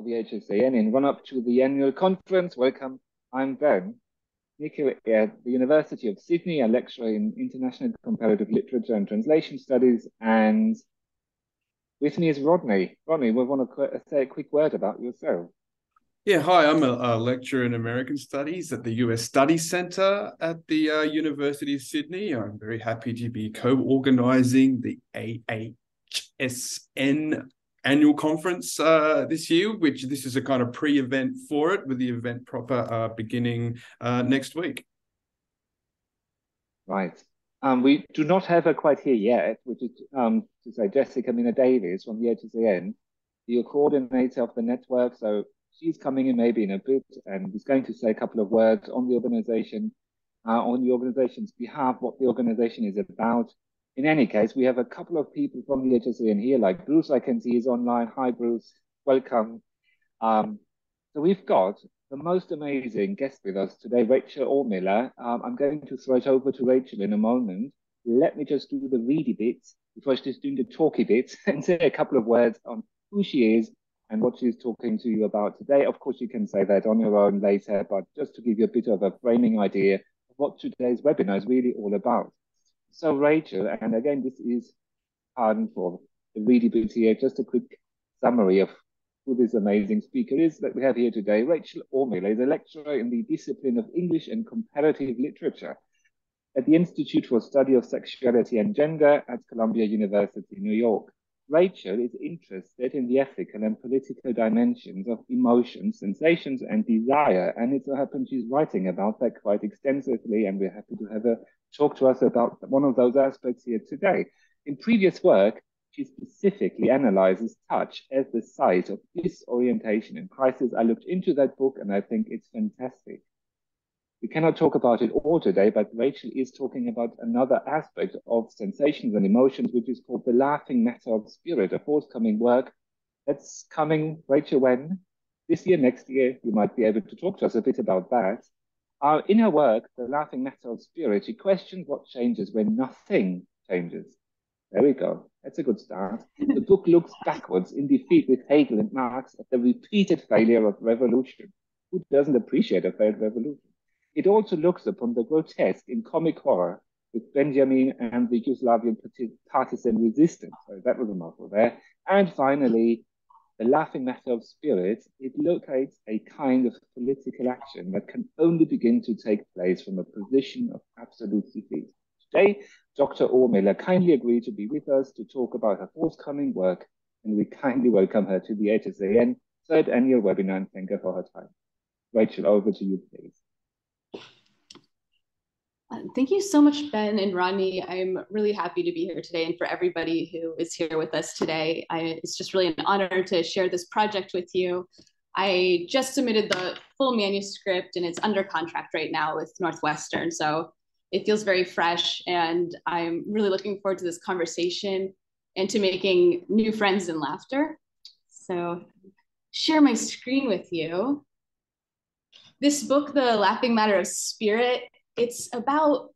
for the HSAN in run up to the annual conference. Welcome. I'm Ben. Nickl at the University of Sydney, a lecturer in international comparative literature and translation studies. And with me is Rodney. Rodney, we want to say a quick word about yourself. Yeah, hi, I'm a, a, lecturer in American Studies at the US Study Center at the uh, University of Sydney. I'm very happy to be co organizing the AHSN annual conference uh, this year, which this is a kind of pre event for it, with the event proper uh, beginning uh, next week. Right. Um, we do not have her quite here yet, which is um, to say Jessica Milner Davis from the HSAN, the coordinator of the network. So she's coming in maybe in a bit and is going to say a couple of words on the organization, uh, on the organization's behalf, what the organization is about. In any case, we have a couple of people from the HSAN here, like Bruce, I can see is online. Hi, Bruce. Welcome. Um, so we've got the most amazing guest with us today, Rachel Aumiller. Um, I'm going to throw it over to Rachel in a moment. Let me just do the ready bits before she's doing the talky bits and say a couple of words on who she is and what she's talking to you about today. Of course, you can say that on your own later, but just to give you a bit of a framing idea of what today's webinar is really all about. So Rachel, and again, this is pardon for the readability here, just a quick summary of who this amazing speaker is that we have here today. Rachel Aumiller is a lecturer in the discipline of English and Comparative Literature at the Institute for Study of Sexuality and Gender at Columbia University, New York. Rachel is interested in the ethical and political dimensions of emotions, sensations, and desire. And it so happens she's writing about that quite extensively, and we're happy to have her talk to us about one of those aspects here today. In previous work, she specifically analyzes touch as the site of disorientation in crisis. I looked into that book and I think it's fantastic. We cannot talk about it all today, but Rachel is talking about another aspect of sensations and emotions, which is called the laughing matter of spirit, a forthcoming work that's coming, Rachel, when? This year, next year, you might be able to talk to us a bit about that. Uh, in her work, The Laughing Matter of Spirit, she questions what changes when nothing changes. There we go. That's a good start. The book looks backwards in defeat with Hegel and Marx at the repeated failure of revolution. Who doesn't appreciate a failed revolution? It also looks upon the grotesque in comic horror with Benjamin and the Yugoslavian partisan resistance. So that was a mouthful there. And finally, the laughing matter of spirit, it locates a kind of political action that can only begin to take place from a position of absolute defeat. Today, Dr. Aumiller kindly agreed to be with us to talk about her forthcoming work, and we kindly welcome her to the HSAN third annual webinar and thank her for her time. Rachel, over to you, please. Uh, thank you so much, Ben and Rodney. I'm really happy to be here today and for everybody who is here with us today. I, it's just really an honor to share this project with you. I just submitted the full manuscript and it's under contract right now with Northwestern. So it feels very fresh and I'm really looking forward to this conversation and to making new friends and laughter. So share my screen with you. This book, The Laughing Matter of Spirit, it's about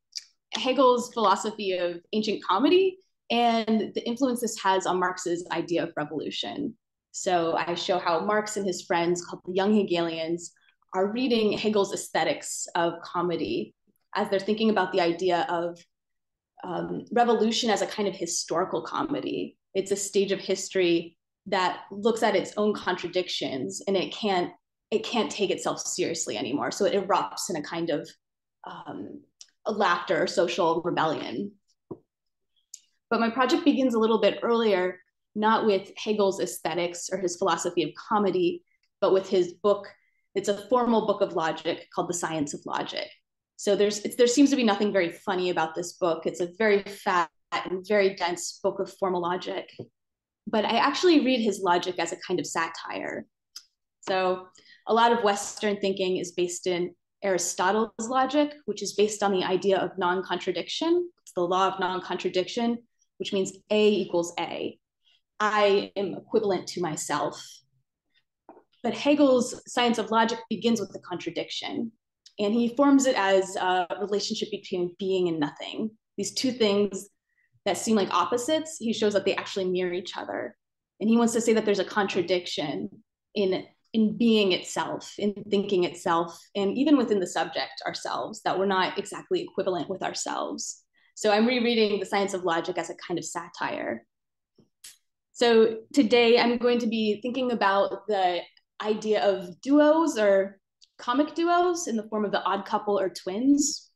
Hegel's philosophy of ancient comedy and the influence this has on Marx's idea of revolution. So I show how Marx and his friends, called the Young Hegelians, are reading Hegel's aesthetics of comedy as they're thinking about the idea of um, revolution as a kind of historical comedy. It's a stage of history that looks at its own contradictions and it can't it can't take itself seriously anymore. So it erupts in a kind of um, laughter, social rebellion. But my project begins a little bit earlier, not with Hegel's aesthetics or his philosophy of comedy, but with his book. It's a formal book of logic called The Science of Logic. So there's there seems to be nothing very funny about this book. It's a very fat and very dense book of formal logic. But I actually read his logic as a kind of satire. So a lot of Western thinking is based in Aristotle's logic, which is based on the idea of non contradiction. It's the law of non contradiction, which means A equals A. I am equivalent to myself. But Hegel's science of logic begins with the contradiction, and he forms it as a relationship between being and nothing. These two things that seem like opposites, he shows that they actually mirror each other. And he wants to say that there's a contradiction in in being itself, in thinking itself, and even within the subject ourselves, that we're not exactly equivalent with ourselves. So I'm rereading The Science of Logic as a kind of satire. So today I'm going to be thinking about the idea of duos or comic duos in the form of the odd couple or twins.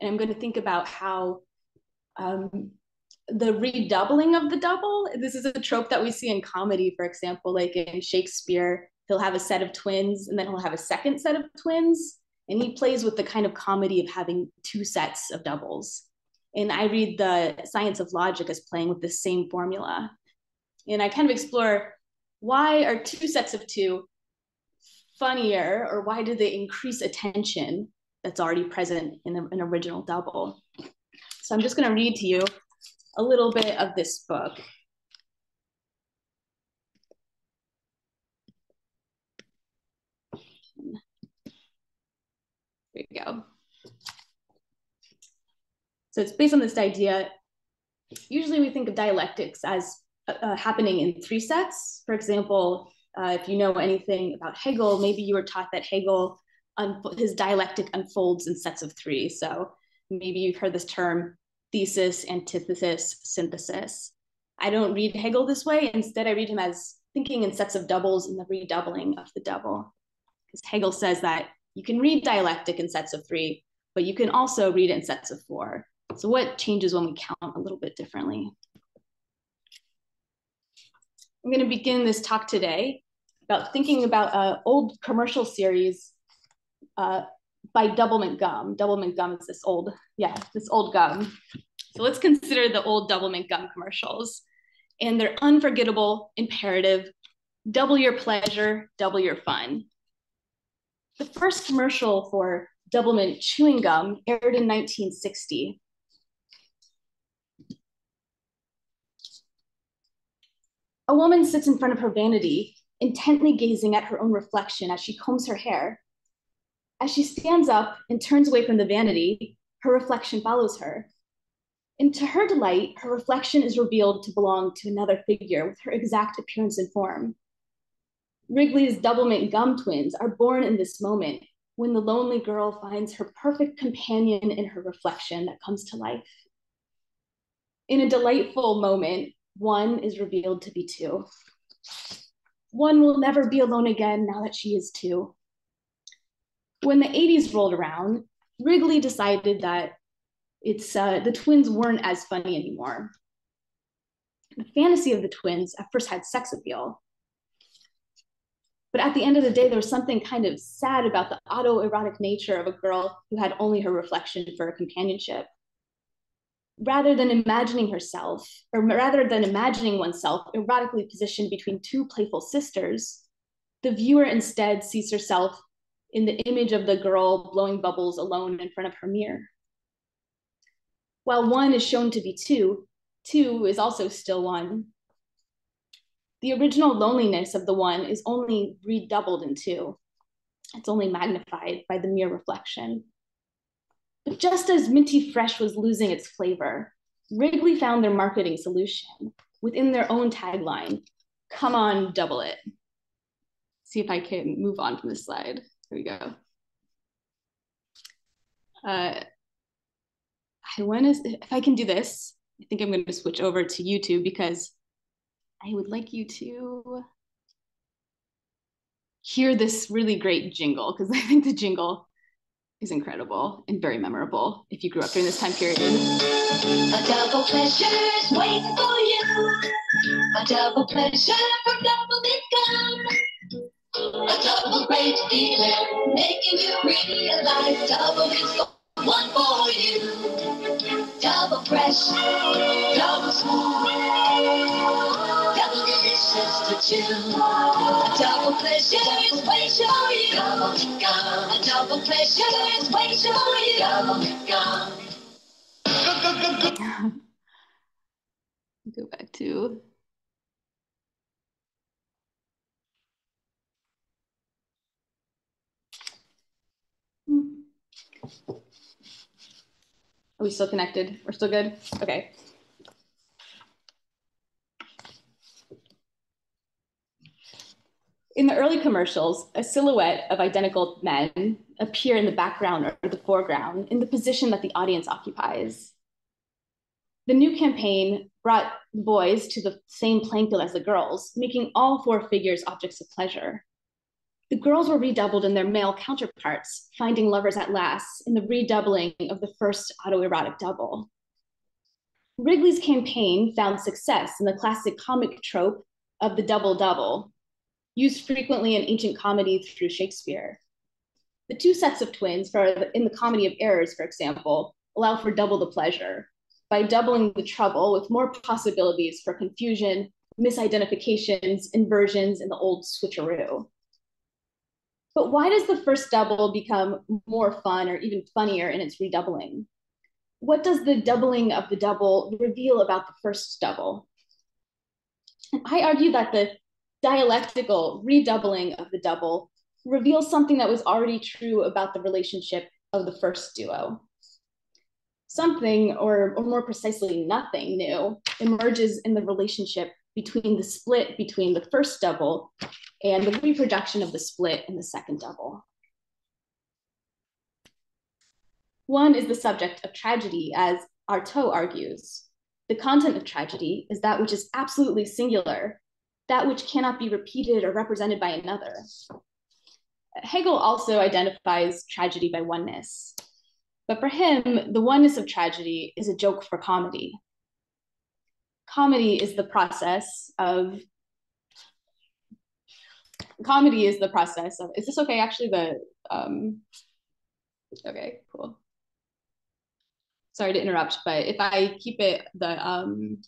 And I'm going to think about how um, the redoubling of the double, this is a trope that we see in comedy, for example, like in Shakespeare, he'll have a set of twins and then he'll have a second set of twins. And he plays with the kind of comedy of having two sets of doubles. And I read the science of logic as playing with the same formula. And I kind of explore why are two sets of two funnier or why do they increase attention that's already present in an original double? So I'm just going to read to you a little bit of this book. You go. So it's based on this idea. Usually we think of dialectics as uh, uh happening in three sets. For example, uh, if you know anything about Hegel, maybe you were taught that Hegel, his dialectic unfolds in sets of three. So maybe you've heard this term thesis, antithesis, synthesis. I don't read Hegel this way. Instead, I read him as thinking in sets of doubles and the redoubling of the double. Because Hegel says that you can read dialectic in sets of three, but you can also read it in sets of four. So what changes when we count a little bit differently? I'm going to begin this talk today about thinking about an old commercial series uh, by Doublemint Gum. Doublemint Gum is this old, yeah, this old gum. So let's consider the old Doublemint Gum commercials and their unforgettable imperative, double your pleasure, double your fun. The first commercial for Doublemint chewing gum aired in 1960. A woman sits in front of her vanity, intently gazing at her own reflection as she combs her hair. As she stands up and turns away from the vanity, her reflection follows her. And to her delight, her reflection is revealed to belong to another figure with her exact appearance and form. Wrigley's Doublemint gum twins are born in this moment when the lonely girl finds her perfect companion in her reflection that comes to life. In a delightful moment, one is revealed to be two. One will never be alone again now that she is two. When the 80s rolled around, Wrigley decided that it's uh, the twins weren't as funny anymore. The fantasy of the twins at first had sex appeal. But at the end of the day, there was something kind of sad about the autoerotic nature of a girl who had only her reflection for a companionship rather than imagining herself, or rather than imagining oneself erotically positioned between two playful sisters, the viewer instead sees herself in the image of the girl blowing bubbles alone in front of her mirror. While one is shown to be two, two is also still one. The original loneliness of the one is only redoubled in two. It's only magnified by the mere reflection. But just as Minty Fresh was losing its flavor, Wrigley found their marketing solution within their own tagline come on, double it. See if I can move on from this slide. Here we go. Uh, I want to, if I can do this, I think I'm going to switch over to YouTube because I would like you to hear this really great jingle because I think the jingle is incredible and very memorable if you grew up during this time period. A double pleasure is waiting for you. A double pleasure from Doublemint gum. A double great feeling, making you realize double is one for you. Double fresh, double smooth to chew. A double pleasure is way show you. Gum. A double pleasure is way show you. Gum. Go back to hmm. Are we still connected? We're still good? Okay. In the early commercials, a silhouette of identical men appear in the background or the foreground in the position that the audience occupies. The new campaign brought boys to the same playing field as the girls, making all four figures objects of pleasure. The girls were redoubled in their male counterparts, finding lovers at last in the redoubling of the first autoerotic double. Wrigley's campaign found success in the classic comic trope of the double double, used frequently in ancient comedy through Shakespeare. The two sets of twins, for in the Comedy of Errors, for example, allow for double the pleasure by doubling the trouble with more possibilities for confusion, misidentifications, inversions, and the old switcheroo. But why does the first double become more fun or even funnier in its redoubling? What does the doubling of the double reveal about the first double? I argue that the dialectical redoubling of the double reveals something that was already true about the relationship of the first duo. Something, or, or more precisely, nothing new, emerges in the relationship between the split between the first double and the reproduction of the split in the second double. One is the subject of tragedy, as Artaud argues. The content of tragedy is that which is absolutely singular, that which cannot be repeated or represented by another. Hegel also identifies tragedy by oneness. But for him, the oneness of tragedy is a joke for comedy. Comedy is the process of comedy is the process of is this okay actually the um okay cool sorry to interrupt but if i keep it the um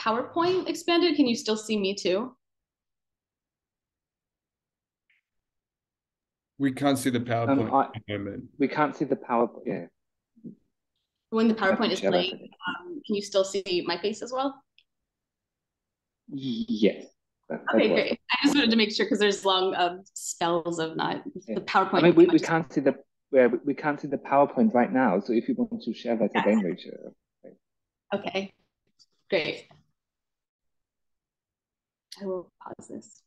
powerpoint expanded can you still see me too we can't see the powerpoint um, I, we can't see the powerpoint yeah when the powerpoint is playing um, can you still see my face as well yes Okay, great. I just wanted to make sure because there's long um, spells of not yeah. the PowerPoint. I mean, we, we can't see the we, we can't see the PowerPoint right now. So if you want to share that yes. again later. Okay. okay, great. I will pause this.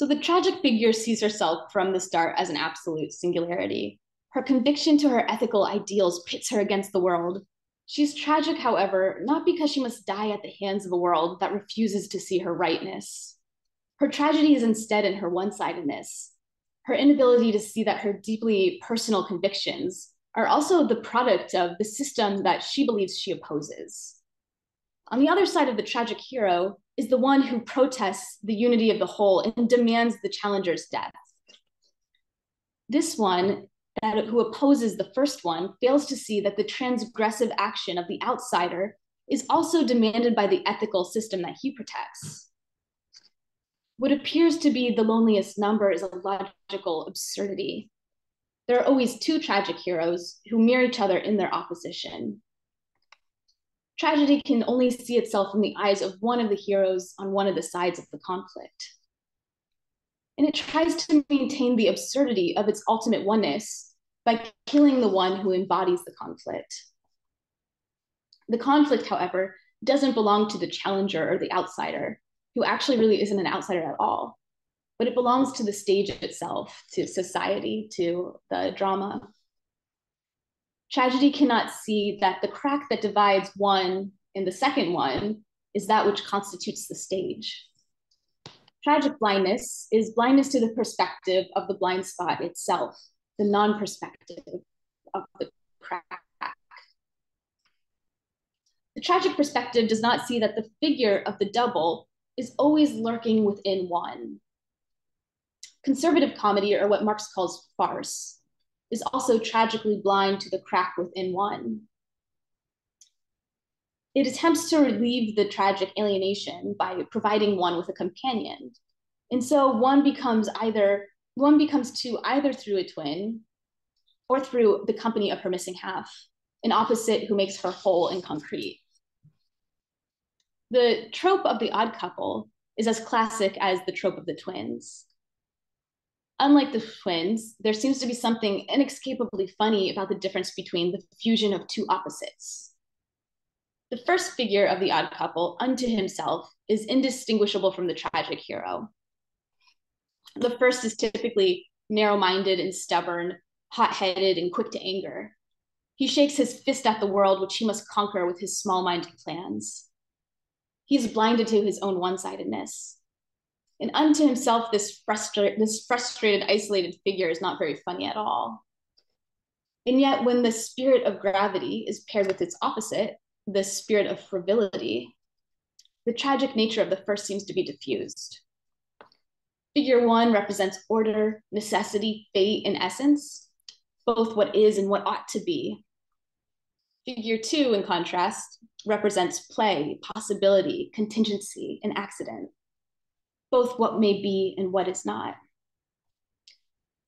So the tragic figure sees herself from the start as an absolute singularity. Her conviction to her ethical ideals pits her against the world. She's tragic, however, not because she must die at the hands of a world that refuses to see her rightness. Her tragedy is instead in her one sidedness, her inability to see that her deeply personal convictions are also the product of the system that she believes she opposes. On the other side of the tragic hero is the one who protests the unity of the whole and demands the challenger's death. This one that who opposes the first one fails to see that the transgressive action of the outsider is also demanded by the ethical system that he protects. What appears to be the loneliest number is a logical absurdity. There are always two tragic heroes who mirror each other in their opposition. Tragedy can only see itself in the eyes of one of the heroes on one of the sides of the conflict and it tries to maintain the absurdity of its ultimate oneness by killing the one who embodies the conflict. The conflict, however, doesn't belong to the challenger or the outsider, who actually really isn't an outsider at all, but it belongs to the stage itself, to society, to the drama. Tragedy cannot see that the crack that divides one and the second one is that which constitutes the stage. Tragic blindness is blindness to the perspective of the blind spot itself, the non perspective of the crack. The tragic perspective does not see that the figure of the double is always lurking within one. Conservative comedy, or what Marx calls farce, is also tragically blind to the crack within one. It attempts to relieve the tragic alienation by providing one with a companion. And so one becomes either, one becomes two either through a twin or through the company of her missing half, an opposite who makes her whole and concrete. The trope of the odd couple is as classic as the trope of the twins. Unlike the twins, there seems to be something inescapably funny about the difference between the fusion of two opposites. The first figure of the odd couple, unto himself, is indistinguishable from the tragic hero. The first is typically narrow minded and stubborn, hot headed and quick to anger. He shakes his fist at the world, which he must conquer with his small minded plans. He is blinded to his own one sidedness. And unto himself, this, frustra- this frustrated, isolated figure is not very funny at all. And yet, when the spirit of gravity is paired with its opposite, the spirit of frivolity, the tragic nature of the first seems to be diffused. Figure one represents order, necessity, fate, and essence, both what is and what ought to be. Figure two, in contrast, represents play, possibility, contingency, and accident, both what may be and what is not.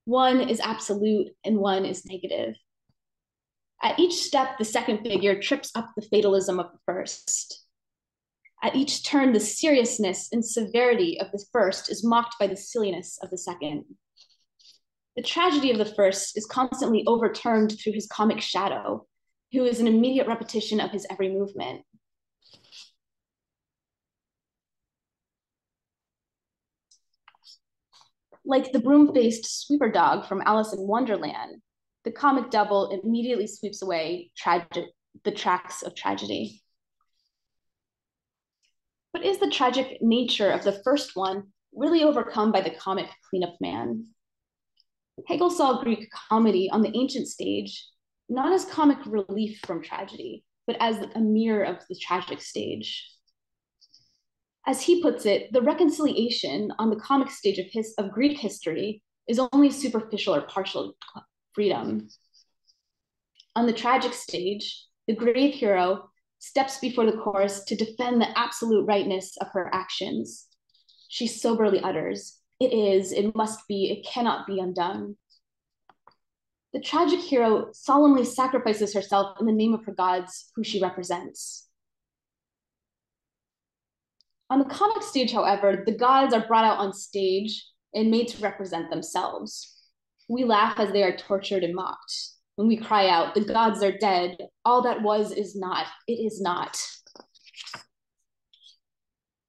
One is absolute and one is negative. At each step, the second figure trips up the fatalism of the first. At each turn, the seriousness and severity of the first is mocked by the silliness of the second. The tragedy of the first is constantly overturned through his comic shadow, who is an immediate repetition of his every movement. Like the broom faced sweeper dog from Alice in Wonderland, the comic double immediately sweeps away tragic, the tracks of tragedy. But is the tragic nature of the first one really overcome by the comic cleanup man? Hegel saw Greek comedy on the ancient stage not as comic relief from tragedy, but as a mirror of the tragic stage. As he puts it, the reconciliation on the comic stage of, his, of Greek history is only superficial or partial freedom. On the tragic stage, the grave hero steps before the chorus to defend the absolute rightness of her actions. She soberly utters, It is, it must be, it cannot be undone. The tragic hero solemnly sacrifices herself in the name of her gods, who she represents. On the comic stage, however, the gods are brought out on stage and made to represent themselves. We laugh as they are tortured and mocked. When we cry out, the gods are dead, all that was is not, it is not.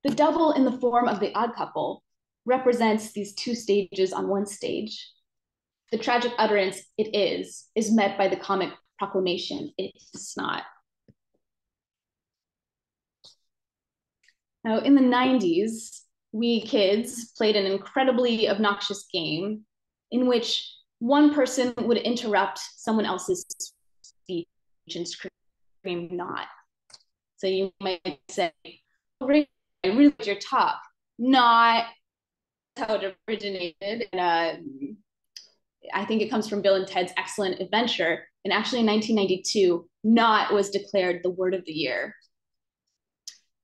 The double in the form of the odd couple represents these two stages on one stage. The tragic utterance, it is, is met by the comic proclamation, it is not. Now, in the 90s, we kids played an incredibly obnoxious game in which one person would interrupt someone else's speech and scream not. So you might say, I really your talk. Not how it originated. And uh, I think it comes from Bill and Ted's Excellent Adventure. And actually in 1992, not was declared the word of the year.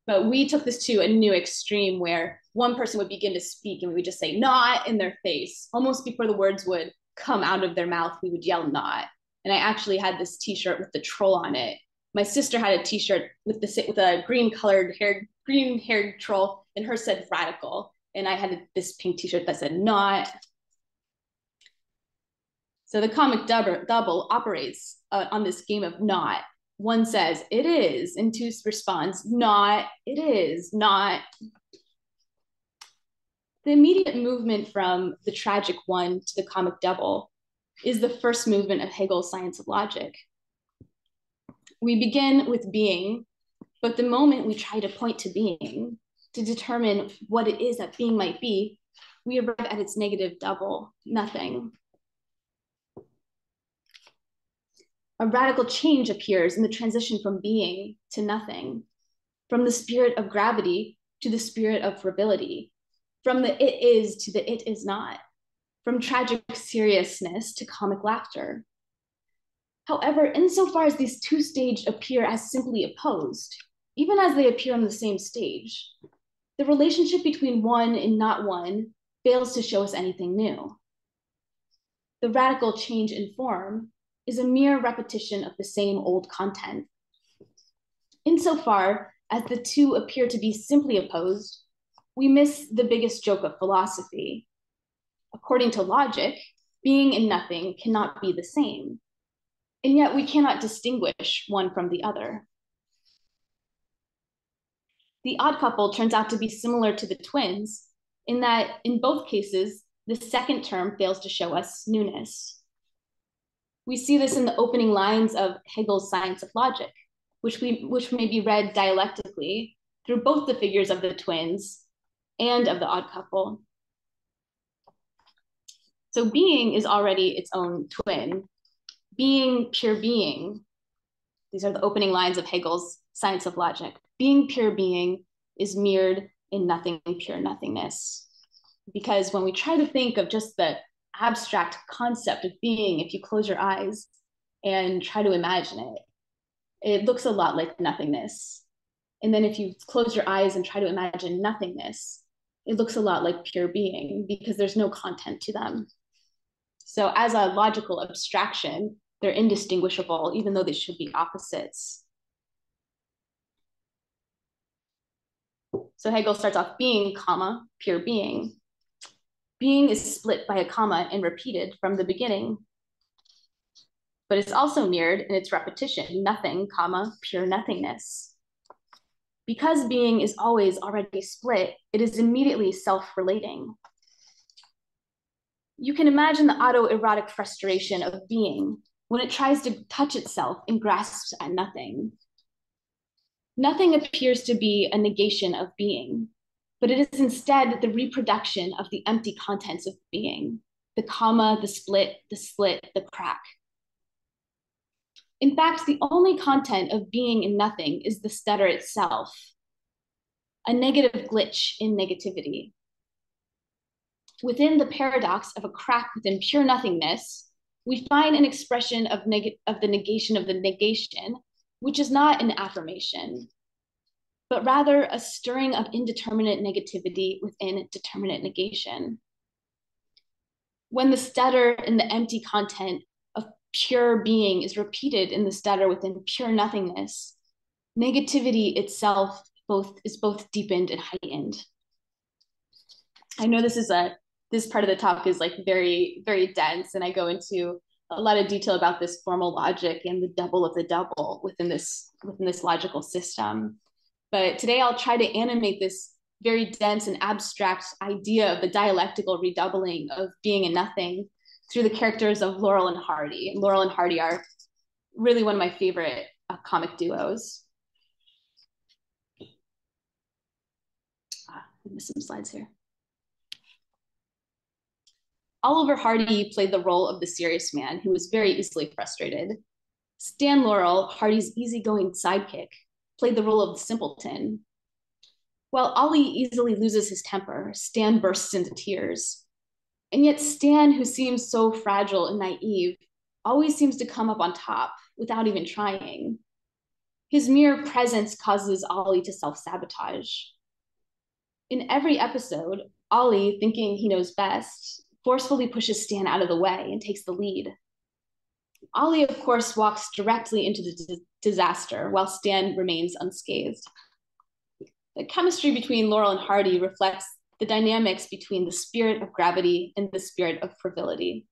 But we took this to a new extreme where one person would begin to speak and we would just say not in their face. Almost before the words would come out of their mouth, we would yell not. And I actually had this t-shirt with the troll on it. My sister had a t-shirt with the with a green colored haired green haired troll and her said radical. And I had this pink t-shirt that said not. So the comic double, double operates uh, on this game of not one says it is and two responds not it is not. The immediate movement from the tragic one to the comic double is the first movement of hegel's science of logic. We begin with being but the moment we try to point to being to determine what it is that being might be we arrive at its negative double nothing a radical change appears in the transition from being to nothing, from the spirit of gravity to the spirit of frivolity, from the it is to the it is not, from tragic seriousness to comic laughter. However, insofar as these two stages appear as simply opposed, even as they appear on the same stage, the relationship between one and not one fails to show us anything new. The radical change in form is a mere repetition of the same old content. Insofar as the two appear to be simply opposed, we miss the biggest joke of philosophy. According to logic, being and nothing cannot be the same. And yet we cannot distinguish one from the other. The odd couple turns out to be similar to the twins in that in both cases, the second term fails to show us newness. We see this in the opening lines of Hegel's Science of Logic, which, we, which may be read dialectically through both the figures of the twins and of the odd couple. So being is already its own twin. Being pure being, these are the opening lines of Hegel's Science of Logic. Being pure being is mirrored in nothing, pure nothingness. Because when we try to think of just the abstract concept of being, if you close your eyes and try to imagine it, it looks a lot like nothingness. And then if you close your eyes and try to imagine nothingness, it looks a lot like pure being because there's no content to them. So as a logical abstraction, they're indistinguishable, even though they should be opposites. So Hegel starts off being, comma, pure being. Being is split by a comma and repeated from the beginning. But it's also mirrored in its repetition, nothing, comma, pure nothingness. Because being is always already split, it is immediately self-relating. You can imagine the autoerotic frustration of being when it tries to touch itself and grasps at nothing. Nothing appears to be a negation of being, but it is instead the reproduction of the empty contents of being, the comma, the split, the slit, the crack. In fact, the only content of being in nothing is the stutter itself, a negative glitch in negativity. Within the paradox of a crack within pure nothingness, we find an expression of, of the negation of the negation, which is not an affirmation, but rather a stirring of indeterminate negativity within determinate negation. When the stutter in the empty content of pure being is repeated in the stutter within pure nothingness, negativity itself both is both deepened and heightened. I know this is a this part of the talk is like very very dense, and I go into a lot of detail about this formal logic and the double of the double within this within this logical system. But today I'll try to animate this very dense and abstract idea of the dialectical redoubling of being and nothing through the characters of Laurel and Hardy. Laurel and Hardy are really one of my favorite uh, comic duos. Ah, I missed some slides here. Oliver Hardy played the role of the serious man who was very easily frustrated. Stan Laurel, Hardy's easygoing sidekick, played the role of the simpleton. While Ollie easily loses his temper, Stan bursts into tears. And yet, Stan, who seems so fragile and naive, always seems to come up on top without even trying. His mere presence causes Ollie to self sabotage. In every episode, Ollie, thinking he knows best, forcefully pushes Stan out of the way and takes the lead. Ollie, of course, walks directly into the disaster while Stan remains unscathed. The chemistry between Laurel and Hardy reflects the dynamics between the spirit of gravity and the spirit of frivolity.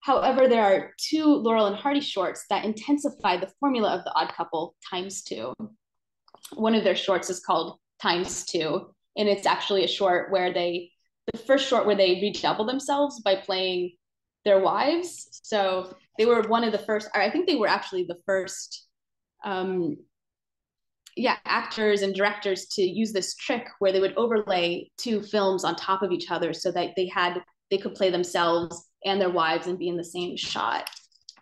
However, there are two Laurel and Hardy shorts that intensify the formula of the odd couple times two. One of their shorts is called Times Two, and it's actually a short where they, the first short where they redouble themselves by playing their wives. So they were one of the first, I think they were actually the first um, yeah actors and directors to use this trick where they would overlay two films on top of each other so that they had they could play themselves and their wives and be in the same shot.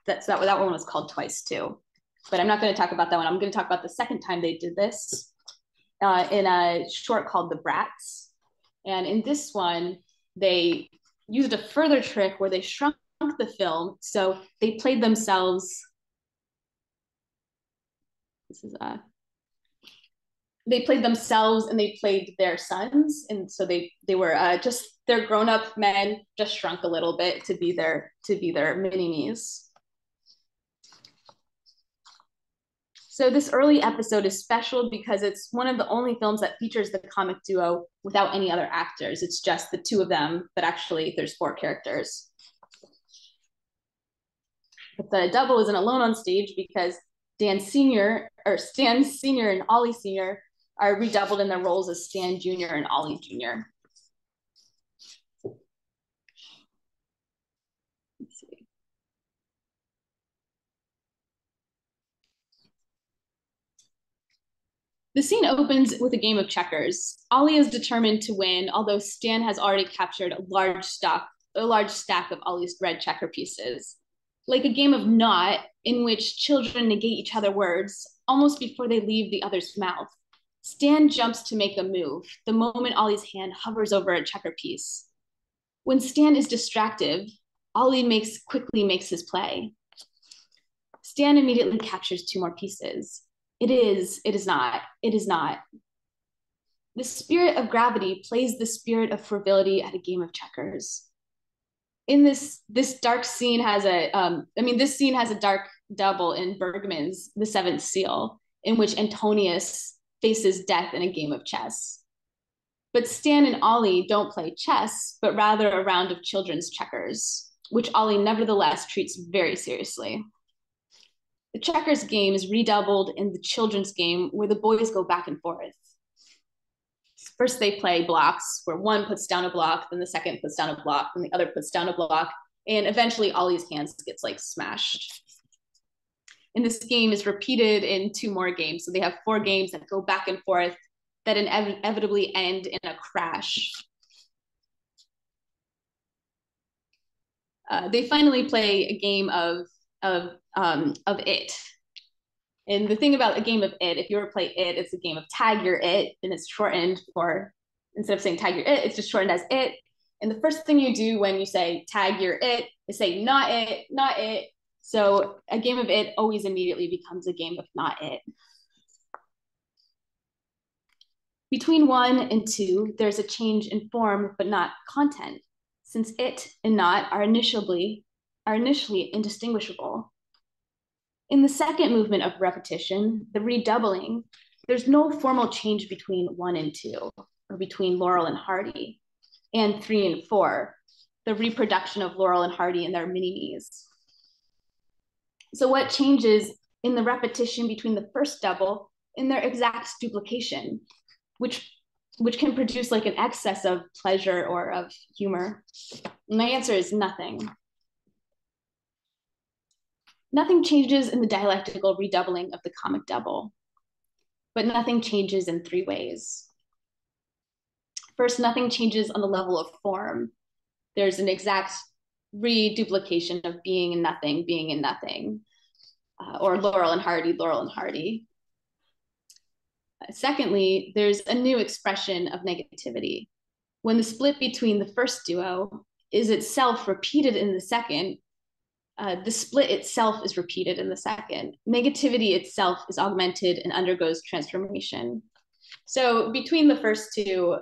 That's that that one was called twice two. But i'm not going to talk about that one. I'm going to talk about the second time they did this uh, in a short called the brats. And in this one they used a further trick where they shrunk the film. So they played themselves. This is a they played themselves and they played their sons. And so they they were uh, just their grown-up men just shrunk a little bit to be their to be their mini me's So this early episode is special because it's one of the only films that features the comic duo without any other actors. It's just the two of them, but actually there's four characters. But the double isn't alone on stage because Dan Sr. or Stan Sr. and Ollie Sr. are redoubled in their roles as Stan Jr. and Ollie Jr. The scene opens with a game of checkers. Ollie is determined to win, although Stan has already captured a large stock, a large stack of Ollie's red checker pieces. Like a game of knot in which children negate each other words almost before they leave the other's mouth. Stan jumps to make a move the moment Ollie's hand hovers over a checker piece. When Stan is distracted, Ollie makes quickly makes his play. Stan immediately captures two more pieces. It is, it is not, it is not. The spirit of gravity plays the spirit of frivolity at a game of checkers. In this, this dark scene has a, um, I mean, this scene has a dark double in Bergman's The Seventh Seal, in which Antonius faces death in a game of chess. But Stan and Ollie don't play chess, but rather a round of children's checkers, which Ollie nevertheless treats very seriously. The checkers game is redoubled in the children's game where the boys go back and forth. First, they play blocks where one puts down a block, then the second puts down a block, then the other puts down a block, and eventually Ollie's hands gets like smashed. And this game is repeated in two more games. So they have four games that go back and forth that inevitably end in a crash. Uh, they finally play a game of of um, of it. And the thing about a game of it, if you were to play it, it's a game of tag your it, and it's shortened for instead of saying tag your it, it's just shortened as it. And the first thing you do when you say tag your it is say not it, not it. So a game of it always immediately becomes a game of not it. Between one and two, there's a change in form, but not content, since it and not are initially are initially indistinguishable. In the second movement of repetition, the redoubling, there's no formal change between one and two, or between Laurel and Hardy, and three and four, the reproduction of Laurel and Hardy and their mini-me's. So what changes in the repetition between the first double in their exact duplication, which which can produce like an excess of pleasure or of humor? My answer is nothing. Nothing changes in the dialectical redoubling of the comic double, but nothing changes in three ways. First, nothing changes on the level of form. There's an exact reduplication of being and nothing, being and nothing, uh, or Laurel and Hardy, Laurel and Hardy. Secondly, there's a new expression of negativity. When the split between the first duo is itself repeated in the second, uh, the split itself is repeated in the second. Negativity itself is augmented and undergoes transformation. So between the first two,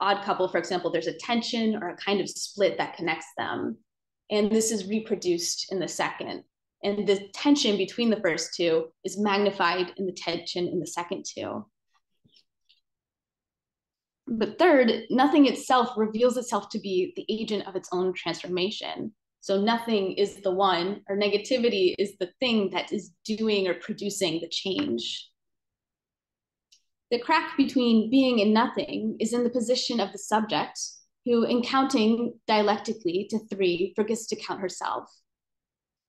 odd couple, for example, there's a tension or a kind of split that connects them. And this is reproduced in the second. And the tension between the first two is magnified in the tension in the second two. But third, nothing itself reveals itself to be the agent of its own transformation. So nothing is the one, or negativity is the thing that is doing or producing the change. The crack between being and nothing is in the position of the subject who, in counting dialectically to three, forgets to count herself.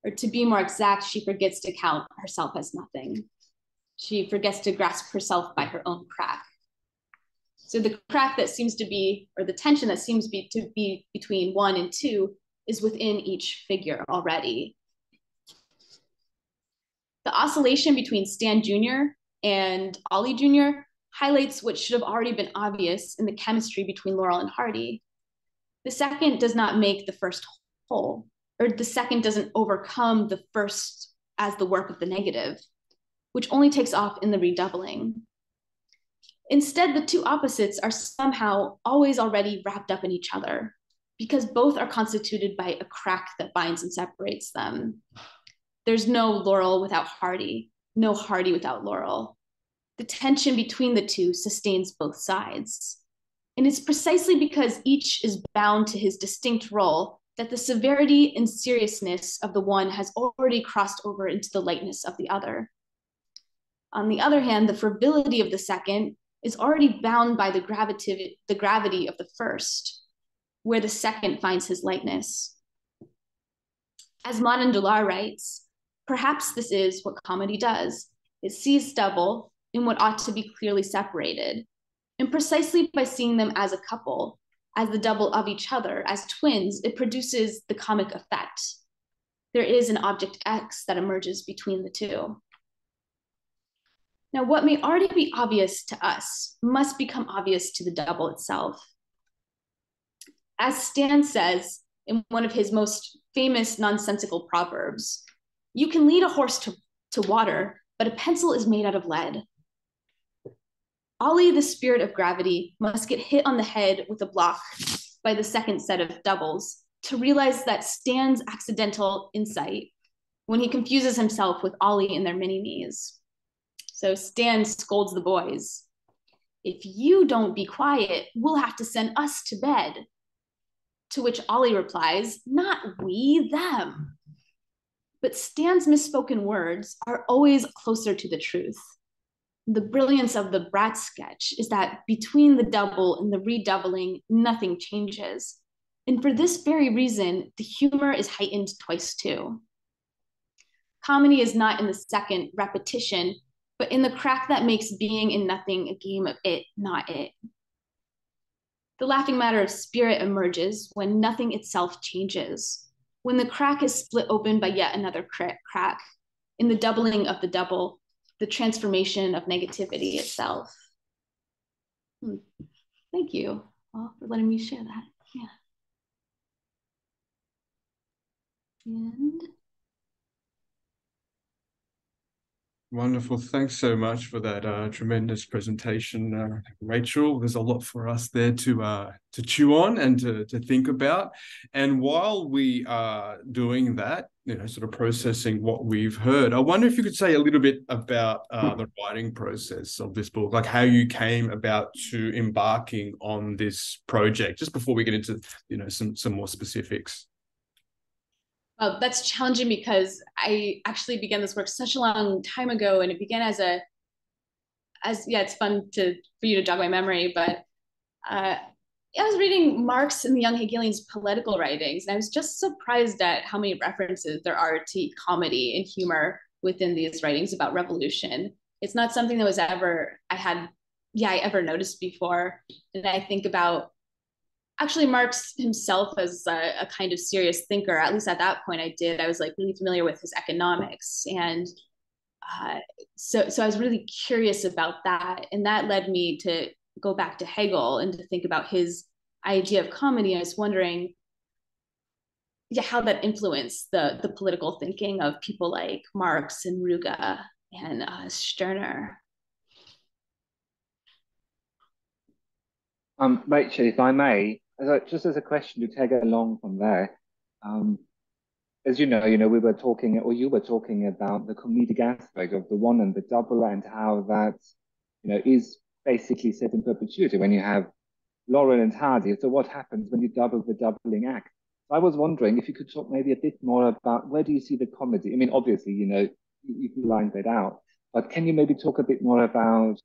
Or to be more exact, she forgets to count herself as nothing. She forgets to grasp herself by her own crack. So the crack that seems to be, or the tension that seems be, to be between one and two is within each figure already. The oscillation between Stan Jr. and Ollie Jr. highlights what should have already been obvious in the chemistry between Laurel and Hardy. The second does not make the first whole, or the second doesn't overcome the first as the work of the negative, which only takes off in the redoubling. Instead, the two opposites are somehow always already wrapped up in each other, because both are constituted by a crack that binds and separates them. There's no Laurel without Hardy, no Hardy without Laurel. The tension between the two sustains both sides. And it's precisely because each is bound to his distinct role that the severity and seriousness of the one has already crossed over into the lightness of the other. On the other hand, the frivolity of the second is already bound by the the gravity of the first, where the second finds his lightness. As Mladen Dolar writes, perhaps this is what comedy does. It sees double in what ought to be clearly separated. And precisely by seeing them as a couple, as the double of each other, as twins, it produces the comic effect. There is an object X that emerges between the two. Now, what may already be obvious to us must become obvious to the double itself. As Stan says in one of his most famous nonsensical proverbs, you can lead a horse to, to water, but a pencil is made out of lead. Ollie, the spirit of gravity, must get hit on the head with a block by the second set of doubles to realize that Stan's accidental insight when he confuses himself with Ollie and their mini-me's. So Stan scolds the boys. If you don't be quiet, we'll have to send us to bed. To which Ollie replies, Not we, them. But Stan's misspoken words are always closer to the truth. The brilliance of the Brat sketch is that between the double and the redoubling, nothing changes. And for this very reason, the humor is heightened twice too. Comedy is not in the second repetition, but in the crack that makes being in nothing a game of it, not it. The laughing matter of spirit emerges when nothing itself changes, when the crack is split open by yet another crack, in the doubling of the double, the transformation of negativity itself. Hmm. Thank you all for letting me share that. Yeah. And Wonderful. Thanks so much for that uh, tremendous presentation, uh, Rachel. There's a lot for us there to uh, to chew on and to, to think about. And while we are doing that, you know, sort of processing what we've heard, I wonder if you could say a little bit about uh, the writing process of this book, like how you came about to embarking on this project, just before we get into, you know, some some more specifics. Well, that's challenging because I actually began this work such a long time ago, and it began as a, as yeah, it's fun to for you to jog my memory, but uh, I was reading Marx and the Young Hegelians' political writings, and I was just surprised at how many references there are to comedy and humor within these writings about revolution. It's not something that was ever I had, yeah, I ever noticed before. And I think about actually Marx himself as a, a, kind of serious thinker, at least at that point I did, I was like really familiar with his economics. And uh, so, so I was really curious about that. And that led me to go back to Hegel and to think about his idea of comedy. I was wondering yeah, how that influenced the, the political thinking of people like Marx and Ruge and uh, Stirner. Um, Rachel, if I may, a, just as a question to take along from there, um, as you know, you know, we were talking, or you were talking about the comedic aspect of the one and the double, and how that, you know, is basically set in perpetuity when you have Laurel and Hardy. So, what happens when you double the doubling act? I was wondering if you could talk maybe a bit more about where do you see the comedy? I mean, obviously, you know, you, you lined that out, but can you maybe talk a bit more about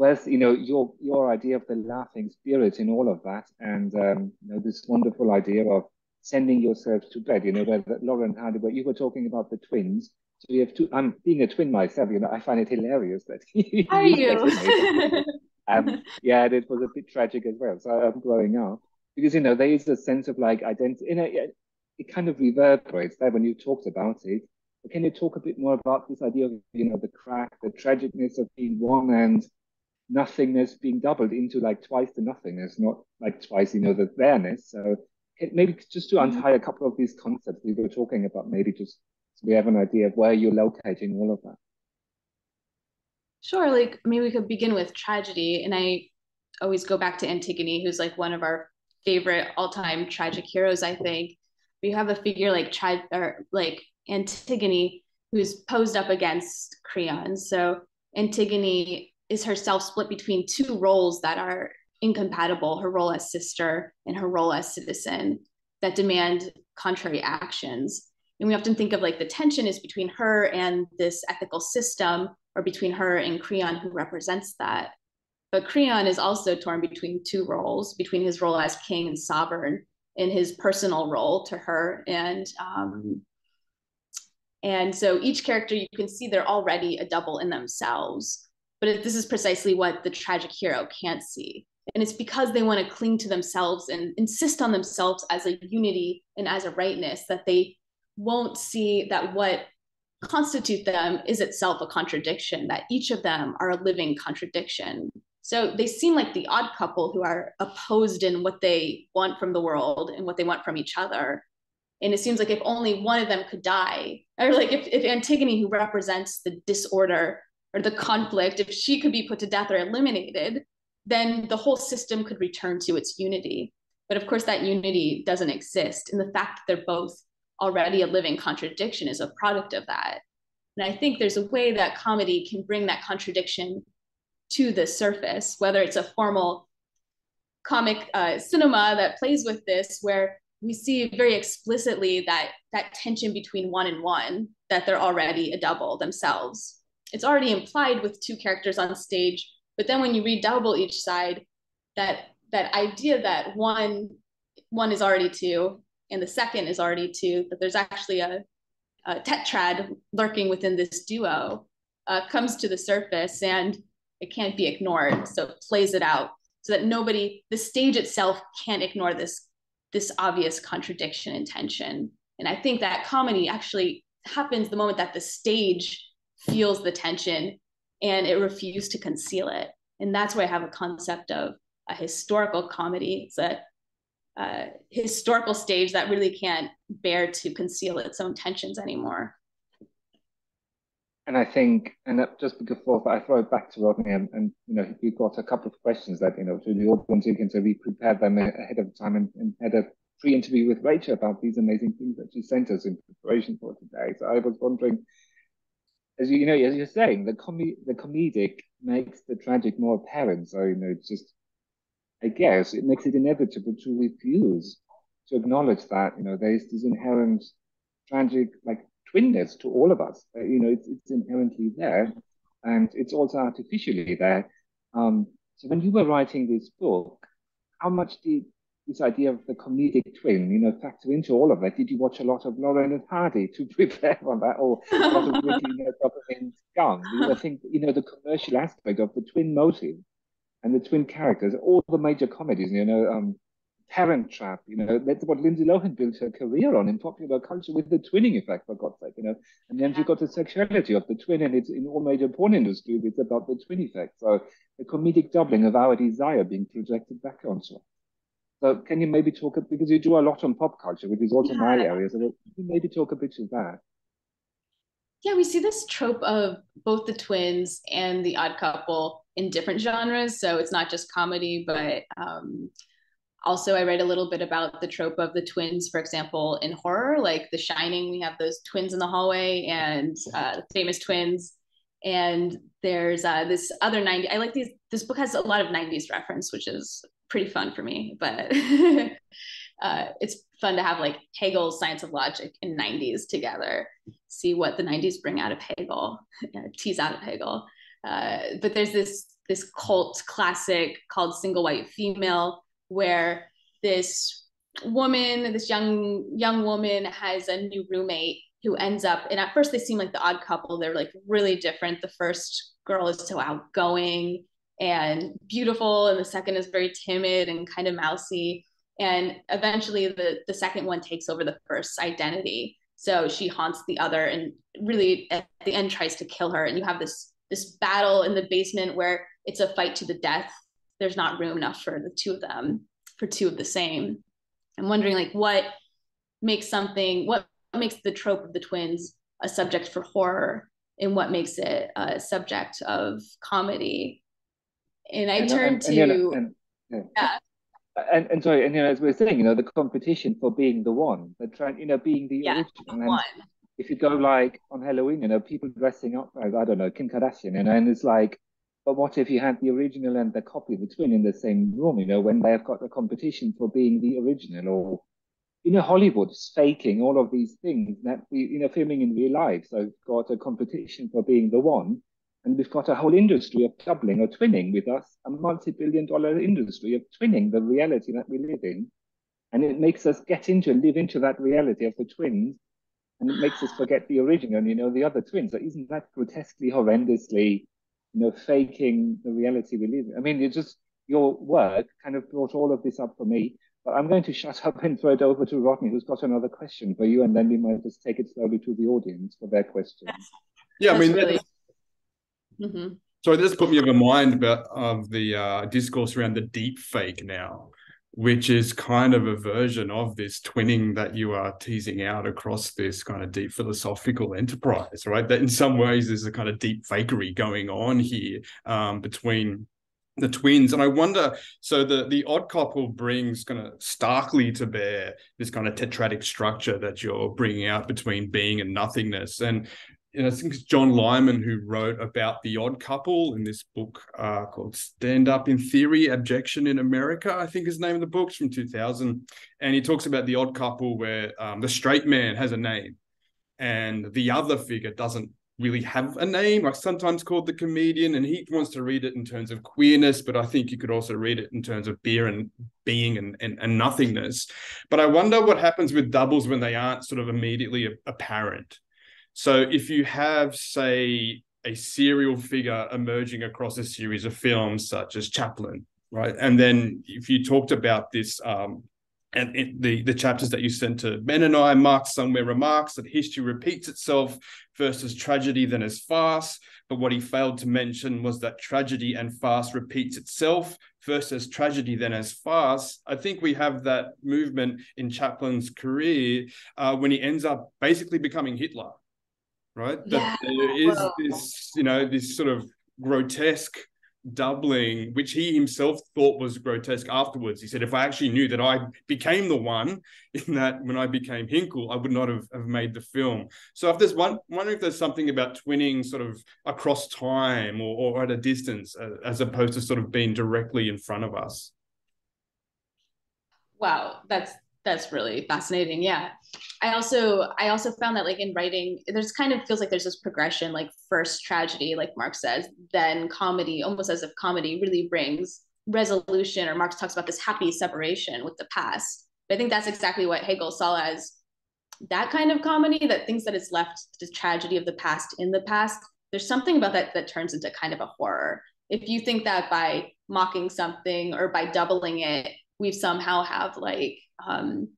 where's you know your your idea of the laughing spirit in all of that, and um, you know this wonderful idea of sending yourself to bed. You know, where Lauren Hardy, where you were talking about the twins. So you have two. I'm being a twin myself. You know, I find it hilarious that. Are you? um, yeah, it was a bit tragic as well. So I'm growing up because you know there is a sense of like identity. You know, it, it kind of reverberates there when you talked about it. But can you talk a bit more about this idea of you know the crack, the tragicness of being one and nothingness being doubled into like twice the nothingness, not like twice, you know, the there-ness. So it, maybe just to mm-hmm. untie a couple of these concepts we were talking about, maybe just so we have an idea of where you're locating all of that. Sure, like maybe we could begin with tragedy. And I always go back to Antigone, who's like one of our favorite all-time tragic heroes, I think. We have a figure like tri- or like Antigone who's posed up against Creon. So Antigone is herself split between two roles that are incompatible her role as sister and her role as citizen that demand contrary actions. And we often think of like the tension is between her and this ethical system, or between her and Creon, who represents that. But Creon is also torn between two roles, between his role as king and sovereign, and his personal role to her. And um, and so each character you can see they're already a double in themselves. But this is precisely what the tragic hero can't see. And it's because they want to cling to themselves and insist on themselves as a unity and as a rightness that they won't see that what constitute them is itself a contradiction, that each of them are a living contradiction. So they seem like the odd couple who are opposed in what they want from the world and what they want from each other. And it seems like if only one of them could die, or like if, if Antigone, who represents the disorder or the conflict, if she could be put to death or eliminated, then the whole system could return to its unity. But of course, that unity doesn't exist. And the fact that they're both already a living contradiction is a product of that. And I think there's a way that comedy can bring that contradiction to the surface, whether it's a formal comic uh, cinema that plays with this, where we see very explicitly that that tension between one and one, that they're already a double themselves. It's already implied with two characters on stage but then when you redouble each side, that that idea that one one is already two and the second is already two, that there's actually a, a tetrad lurking within this duo uh, comes to the surface and it can't be ignored. So it plays it out so that nobody, the stage itself can't ignore this, this obvious contradiction and tension. And I think that comedy actually happens the moment that the stage feels the tension and it refused to conceal it. And that's where I have a concept of a historical comedy. It's a, historical stage that really can't bear to conceal its own tensions anymore. And I think, and just before I throw it back to Rodney, and, and you know, we've got a couple of questions that you know to the audience you can so we prepared them ahead of time and, and had a pre-interview with Rachel about these amazing things that she sent us in preparation for today. So I was wondering, as you, know, as you're saying, the com the comedic makes the tragic more apparent. So you know, it's just, I guess, it makes it inevitable to refuse to acknowledge that you know there is this inherent tragic like twinness to all of us. You know, it's it's inherently there, and it's also artificially there. Um, so when you were writing this book, how much did this idea of the comedic twin, you know, factor into all of that? Did you watch a lot of Laurel and Hardy to prepare for that, or a lot of Wrigley's Doublemint gum? I think, you know, the commercial aspect of the twin motive and the twin characters, all the major comedies, you know, um, Parent Trap, you know, that's what Lindsay Lohan built her career on in popular culture with the twinning effect, for God's sake, you know. And then yeah. you got the sexuality of the twin, and it's in all major porn industries, it's about the twin effect. So the comedic doubling of our desire being projected back onto us. So can you maybe talk because you do a lot on pop culture, which is also yeah. my area. So can you maybe talk a bit of that? Yeah, we see this trope of both the twins and the odd couple in different genres. So it's not just comedy, but um, also I write a little bit about the trope of the twins, for example, in horror, like The Shining. We have those twins in the hallway and uh, famous twins. And there's uh, this other 90. I like these. This book has a lot of 90s reference, which is pretty fun for me, but uh, it's fun to have like Hegel's Science of Logic and 90s together, see what the 90s bring out of Hegel, tease out of Hegel. Uh, but there's this this cult classic called Single White Female, where this woman, this young young woman, has a new roommate who ends up, and at first they seem like the odd couple. They're like really different. The first girl is so outgoing and beautiful and the second is very timid and kind of mousy. And eventually the the second one takes over the first identity. So she haunts the other and really at the end tries to kill her. And you have this this battle in the basement where it's a fight to the death. There's not room enough for the two of them for two of the same. I'm wondering like what makes something what makes the trope of the twins a subject for horror? And what makes it a subject of comedy and I and, turned and, to you know, and, yeah. And, and sorry, and you know, as we are saying, you know, the competition for being the one, the trying, you know, being the yeah, original. one. if you go like on Halloween, you know, people dressing up as I don't know Kim Kardashian, you know, and it's like, but what if you had the original and the copy, the twin, in the same room? You know, when they have got the competition for being the original, or you know, Hollywood's faking all of these things that we, you know, filming in real life. So got a competition for being the one. And we've got a whole industry of doubling or twinning with us, a multi-billion dollar industry of twinning the reality that we live in. And it makes us get into and live into that reality of the twins and it makes us forget the original, you know, the other twins. So isn't that grotesquely, horrendously, you know, faking the reality we live in? I mean, it just your work kind of brought all of this up for me. But I'm going to shut up and throw it over to Rodney, who's got another question for you, and then we might just take it slowly to the audience for their questions. Yeah, I mean, really... mm-hmm. so this put me of a mind about of the uh, discourse around the deep fake now which is kind of a version of this twinning that you are teasing out across this kind of deep philosophical enterprise, right? That in some ways there's a kind of deep fakery going on here um, between the twins and i wonder so the the odd couple brings kind of starkly to bear this kind of tetradic structure that you're bringing out between being and nothingness and and I think it's John Limon who wrote about the odd couple in this book uh, called Stand Up in Theory Abjection in America, I think is the name of the book. It's from 2000. And he talks about the odd couple where um, the straight man has a name and the other figure doesn't really have a name, like sometimes called the comedian. And he wants to read it in terms of queerness, but I think you could also read it in terms of beer and being and, and, and nothingness. But I wonder what happens with doubles when they aren't sort of immediately apparent so if you have, say, a serial figure emerging across a series of films such as Chaplin, right? And then if you talked about this, um, and it, the the chapters that you sent to Ben and I, Marx somewhere remarks that history repeats itself first as tragedy, then as farce. But what he failed to mention was that tragedy and farce repeats itself first as tragedy, then as farce. I think we have that movement in Chaplin's career uh, when he ends up basically becoming Hitler right? Yeah. That there is this, you know, this sort of grotesque doubling, which he himself thought was grotesque afterwards. He said, if I actually knew that I became the one in that when I became Hynkel, I would not have, have made the film. So if there's one, wondering if there's something about twinning sort of across time or, or at a distance uh, as opposed to sort of being directly in front of us. Wow, that's that's really fascinating yeah. I also i also found that like in writing there's kind of feels like there's this progression like first tragedy like marx says then comedy almost as if comedy really brings resolution or marx talks about this happy separation with the past. But i think that's exactly what hegel saw as that kind of comedy that thinks that it's left the tragedy of the past in the past there's something about that that turns into kind of a horror. If you think that by mocking something or by doubling it we've somehow have like um,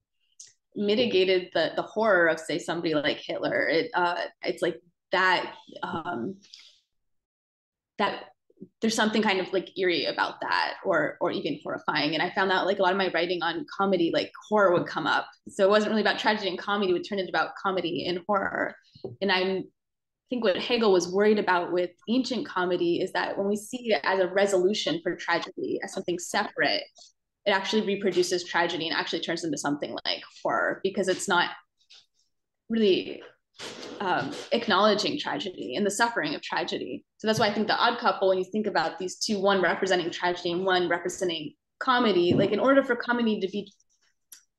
mitigated the the horror of say somebody like Hitler. It uh, it's like that um, that there's something kind of like eerie about that or or even horrifying. And i found that like a lot of my writing on comedy like horror would come up. So it wasn't really about tragedy and comedy it would turn into about comedy and horror. And i think what hegel was worried about with ancient comedy is that when we see it as a resolution for tragedy as something separate it actually reproduces tragedy and actually turns into something like horror because it's not really um, acknowledging tragedy and the suffering of tragedy. So that's why I think the odd couple, when you think about these two, one representing tragedy and one representing comedy, like in order for comedy to be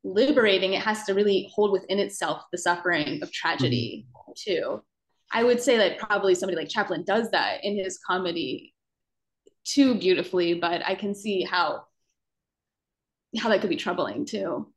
liberating, it has to really hold within itself the suffering of tragedy too. I would say that probably somebody like Chaplin does that in his comedy too beautifully, but I can see how how that could be troubling too.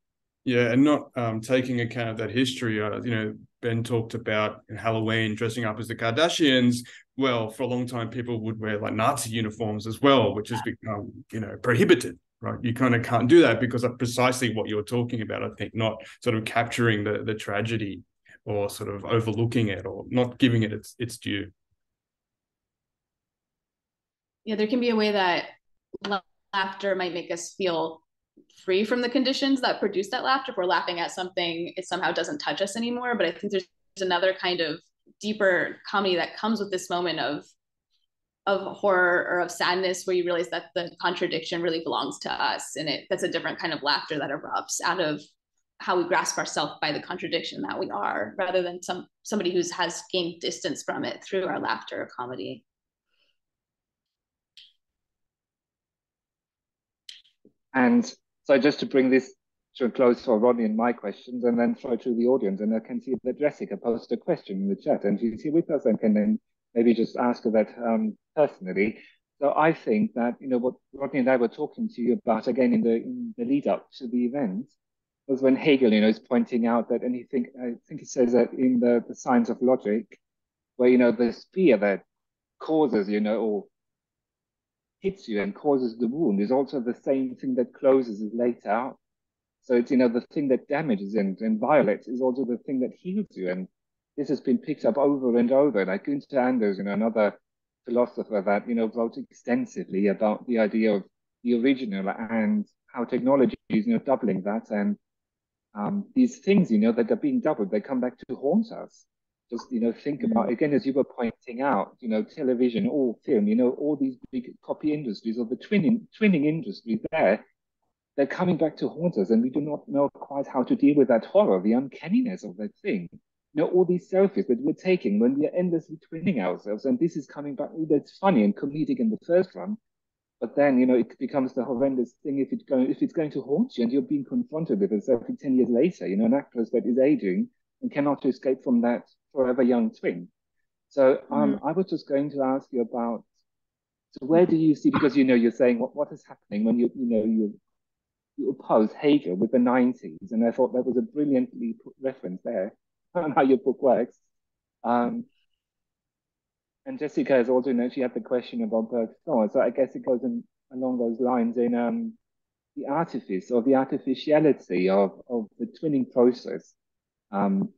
Yeah, and not um, taking account of that history. Uh, you know, Ben talked about Halloween dressing up as the Kardashians. Well, for a long time, people would wear like Nazi uniforms as well, which has become you know prohibited. Right, you kind of can't do that because of precisely what you're talking about. I think not sort of capturing the the tragedy or sort of overlooking it or not giving it its its due. Yeah, there can be a way that laughter might make us feel free from the conditions that produce that laughter. If we're laughing at something, it somehow doesn't touch us anymore. But I think there's another kind of deeper comedy that comes with this moment of of horror or of sadness where you realize that the contradiction really belongs to us and it that's a different kind of laughter that erupts out of how we grasp ourselves by the contradiction that we are, rather than some somebody who has gained distance from it through our laughter or comedy. And so just to bring this to a close for Rodney and my questions and then throw to the audience. And I can see that Jessica posted a question in the chat and she's here with us and can then maybe just ask her that um, personally. So I think that, you know, what Rodney and I were talking to you about again in the, in the lead up to the event was when Hegel, you know, is pointing out that, and he think, I think he says that in the, the science of logic, where, you know, the spear that causes, you know, or hits you and causes the wound is also the same thing that closes it later. So it's, you know, the thing that damages and, and violates is also the thing that heals you. And this has been picked up over and over. Like Günther Anders, you know, another philosopher that, you know, wrote extensively about the idea of the original and how technology is, you know, doubling that. And um, these things, you know, that are being doubled, they come back to haunt us just you know think about mm. again as you were pointing out you know television or film you know all these big copy industries or the twinning twinning industry there they're coming back to haunt us and we do not know quite how to deal with that horror the uncanniness of that thing you know all these selfies that we're taking when we are endlessly twinning ourselves and this is coming back that's funny and comedic in the first run but then you know it becomes the horrendous thing if it's going if it's going to haunt you and you're being confronted with it selfie 10 years later you know an actress that is aging and cannot escape from that forever young twin. So um, mm. I was just going to ask you about so where do you see because you know you're saying what, what is happening when you you know you you oppose Hegel with the 90s, and I thought that was a brilliantly put reference there on how your book works. Um, and Jessica has also, you know, she had the question about law, so I guess it goes in, along those lines in um, the artifice or the artificiality of, of the twinning process. Um,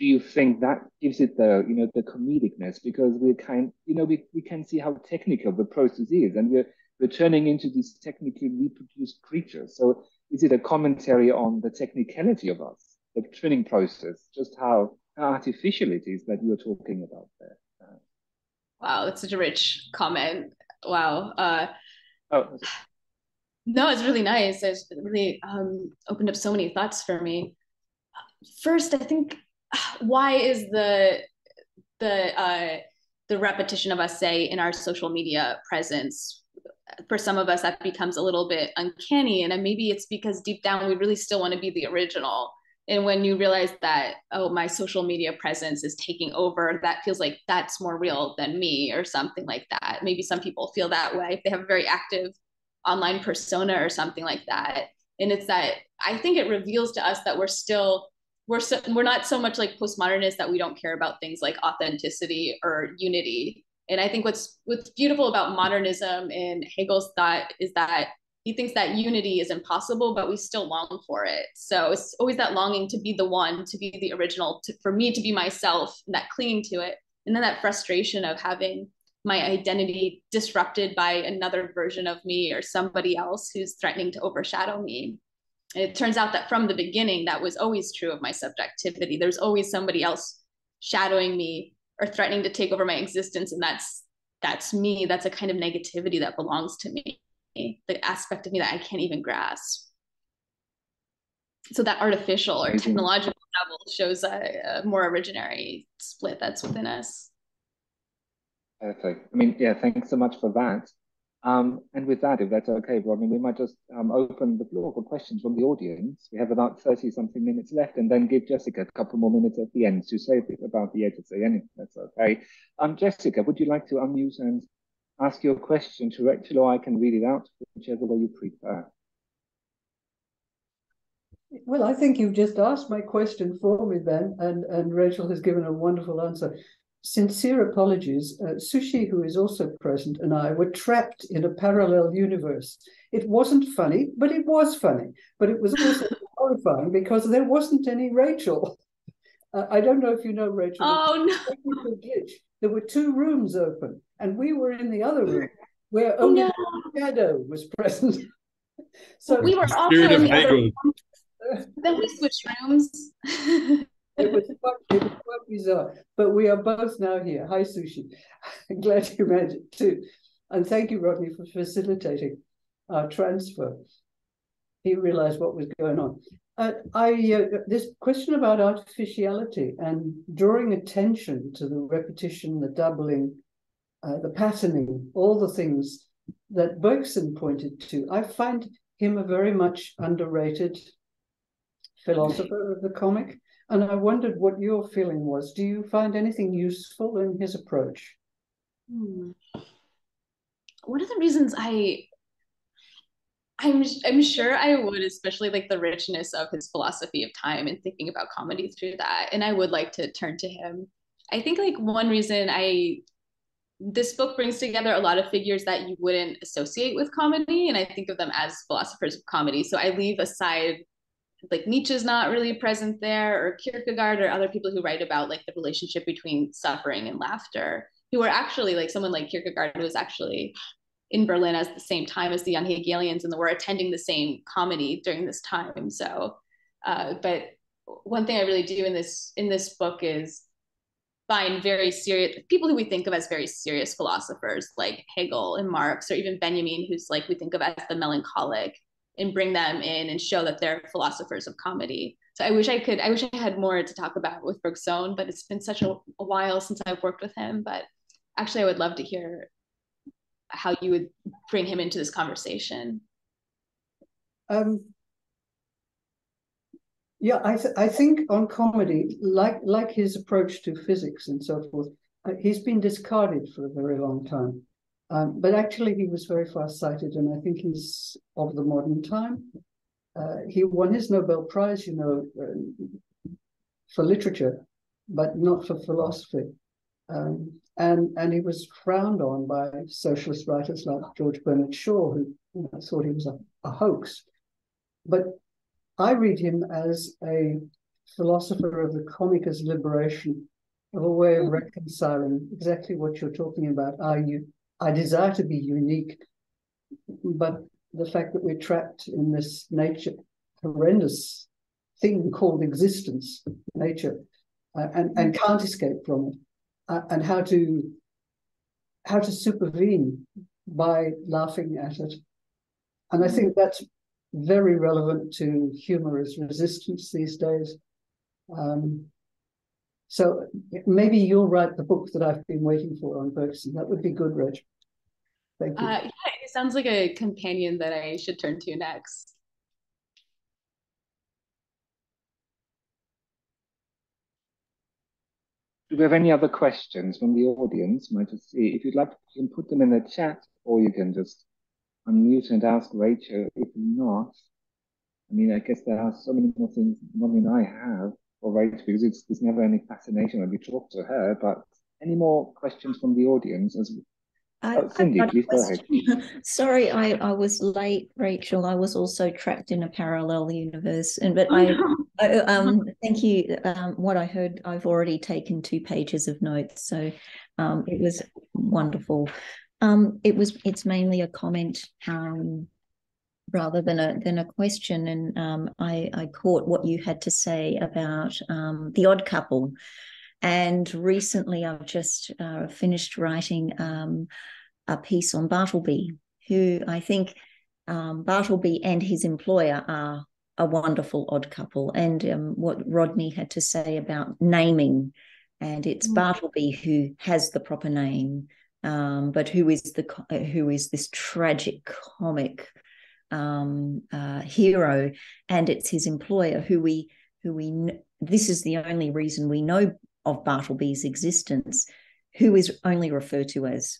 do you think that gives it the you know the comedicness? Because we kind you know we, we can see how technical the process is and we're we're turning into these technically reproduced creatures. So is it a commentary on the technicality of us the training process just how artificial it is that you're talking about there? Wow that's such a rich comment. Wow uh oh. no it's really nice. It's really um opened up so many thoughts for me. First i think why is the the uh, the repetition of us say in our social media presence for some of us that becomes a little bit uncanny and maybe it's because deep down we really still want to be the original. And when you realize that oh my social media presence is taking over that feels like that's more real than me or something like that. Maybe some people feel that way if they have a very active online persona or something like that. And it's that i think it reveals to us that we're still we're so, we're not so much like postmodernists that we don't care about things like authenticity or unity. And I think what's what's beautiful about modernism and Hegel's thought is that he thinks that unity is impossible, but we still long for it. So it's always that longing to be the one, to be the original, to, for me to be myself, and that clinging to it, and then that frustration of having my identity disrupted by another version of me or somebody else who's threatening to overshadow me it turns out that from the beginning that was always true of my subjectivity. There's always somebody else shadowing me or threatening to take over my existence and that's that's me. That's a kind of negativity that belongs to me the aspect of me that i can't even grasp. So that artificial or mm-hmm. technological level shows a, a more originary split that's within us. Perfect. I mean yeah thanks so much for that um, and with that, if that's okay, Rodney, we might just um, open the floor for questions from the audience. We have about 30 something minutes left and then give Jessica a couple more minutes at the end to say a bit about the agency, and that's okay. Um, Jessica, would you like to unmute and ask your question to Rachel or I can read it out, whichever way you prefer. Well, I think you've just asked my question for me, Ben, and, and Rachel has given a wonderful answer sincere apologies. Uh, Sushi, who is also present, and I were trapped in a parallel universe. It wasn't funny, but it was funny. But it was also horrifying because there wasn't any Rachel. Uh, I don't know if you know Rachel. Oh no! There were two rooms open, and we were in the other room where only no. shadow was present. so we were also in the other room. Then we switched rooms. It was quite, it was quite bizarre. But we are both now here. Hi, Sushi. Glad you made it too. And thank you, Rodney, for facilitating our transfer. he realized what was going on. Uh, I uh, this question about artificiality and drawing attention to the repetition, the doubling, uh, the patterning, all the things that Bergson pointed to. I find him a very much underrated philosopher of the comic, and I wondered what your feeling was. Do you find anything useful in his approach? Hmm. One of the reasons I I'm I'm sure I would, especially like the richness of his philosophy of time and thinking about comedy through that. And I would like to turn to him. I think like one reason I this book brings together a lot of figures that you wouldn't associate with comedy, and I think of them as philosophers of comedy. So I leave aside like Nietzsche's not really present there, or Kierkegaard, or other people who write about like the relationship between suffering and laughter, who are actually like someone like Kierkegaard who was actually in Berlin at the same time as the young Hegelians and were attending the same comedy during this time. So, uh, but one thing I really do in this in this book is find very serious people who we think of as very serious philosophers like Hegel and Marx or even Benjamin, who's like we think of as the melancholic, and bring them in and show that they're philosophers of comedy. So I wish I could, I wish I had more to talk about with Bergson, but it's been such a, a while since I've worked with him. But actually, I would love to hear how you would bring him into this conversation. Um, yeah, I th- I think on comedy, like like his approach to physics and so forth, uh, he's been discarded for a very long time. Um, but actually, he was very far-sighted, and I think he's of the modern time. Uh, he won his Nobel Prize, you know, uh, for literature, but not for philosophy. Um, and and he was frowned on by socialist writers like George Bernard Shaw, who you know, thought he was a, a hoax. But I read him as a philosopher of the comic as liberation, of a way of reconciling exactly what you're talking about. I you I desire to be unique, but the fact that we're trapped in this nature horrendous thing called existence, nature, uh, and and can't escape from it uh, and how to how to supervene by laughing at it. And I think that's very relevant to humor as resistance these days. Um, so maybe you'll write the book that I've been waiting for on Bergson. That would be good, Reg. Thank you. Uh, yeah, it sounds like a companion that I should turn to next. Do we have any other questions from the audience? Might just see if you'd like, you can put them in the chat, or you can just unmute and ask Rachel. If not, I mean, I guess there are so many more things than I have Rachel because it's, it's never any fascination when we talk to her. But any more questions from the audience as I, oh, Cindy, please go ahead. Sorry, I, I was late, Rachel. I was also trapped in a parallel universe, and but I. I, um, thank you. Um, what I heard, I've already taken two pages of notes, so um, it was wonderful. Um, it was. It's mainly a comment, um, rather than a than a question, and um, I I caught what you had to say about um, the Odd Couple. And recently, I've just uh, finished writing um, a piece on Bartleby, who I think um, Bartleby and his employer are a wonderful odd couple. And um, what Rodney had to say about naming, and it's mm. Bartleby who has the proper name, um, but who is the who is this tragic comic um, uh, hero, and it's his employer who we who we. This is the only reason we know of Bartleby's existence, who is only referred to as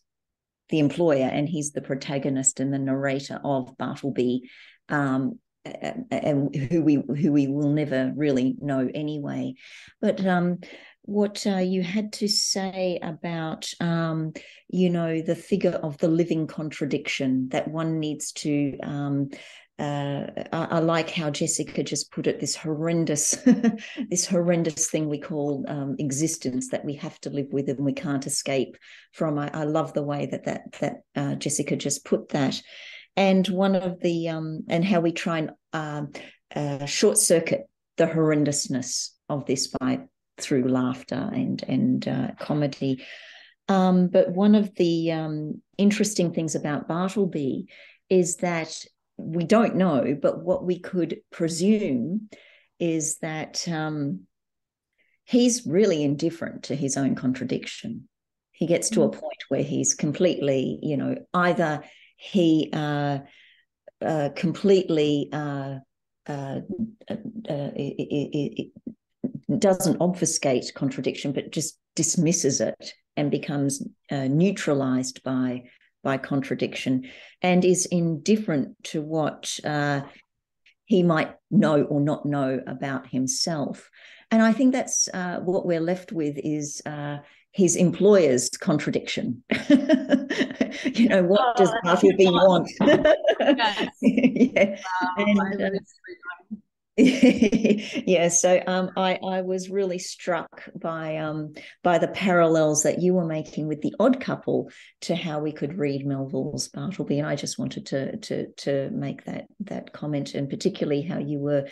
the employer, and he's the protagonist and the narrator of Bartleby, um, who we who we will never really know anyway. But um, what uh, you had to say about um, you know the figure of the living contradiction that one needs to um, uh, I, I, like how Jessica just put it this horrendous this horrendous thing we call um, existence that we have to live with and we can't escape from I, I love the way that that that uh, Jessica just put that and one of the um, and how we try and um, uh, short circuit the horrendousness of this by through laughter and and uh, comedy um, but one of the um, interesting things about Bartleby is that we don't know, but what we could presume is that um, he's really indifferent to his own contradiction. He gets to a mm. point where he's completely, you know, either he uh, uh, completely uh, uh, uh, uh doesn't obfuscate contradiction, but just dismisses it and becomes neutralized by by contradiction, and is indifferent to what he might know or not know about himself. And I think that's what we're left with is his employer's contradiction. you know, what oh, does Bartleby want? yeah. and, uh, yeah, so um, I I was really struck by um, by the parallels that you were making with the Odd Couple to how we could read Melville's Bartleby, and I just wanted to to to make that that comment, and particularly how you were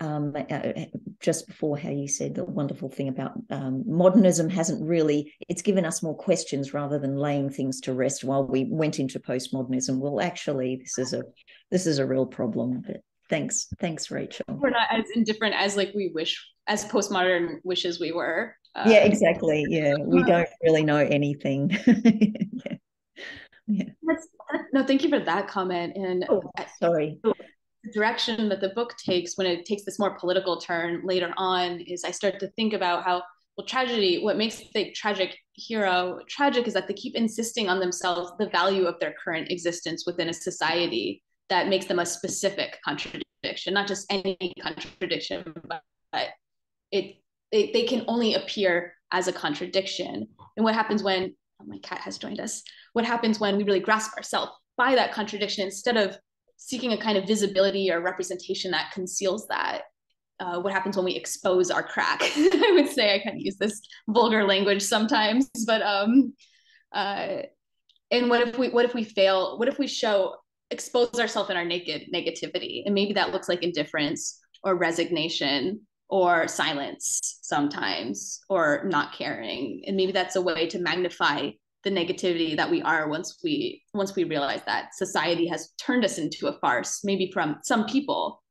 um, uh, uh, just before how you said the wonderful thing about um, modernism hasn't really it's given us more questions rather than laying things to rest while we went into postmodernism. Well actually this is a this is a real problem but thanks thanks rachel. We're not as indifferent as like we wish as postmodern wishes we were. Uh, yeah exactly. Yeah we don't really know anything. Yeah. yeah. That's, no thank you for that comment and oh, sorry direction that the book takes when it takes this more political turn later on is I start to think about how well tragedy what makes the tragic hero tragic is that they keep insisting on themselves the value of their current existence within a society that makes them a specific contradiction not just any contradiction but, it, it they can only appear as a contradiction. And what happens when oh, my cat has joined us. What happens when we really grasp ourselves by that contradiction instead of seeking a kind of visibility or representation that conceals that. Uh, what happens when we expose our crack? I would say I kind of use this vulgar language sometimes, but um, uh, and what if we what if we fail? What if we show expose ourselves in our naked negativity, and maybe that looks like indifference or resignation or silence sometimes or not caring, and maybe that's a way to magnify the negativity that we are once we once we realize that society has turned us into a farce maybe from some people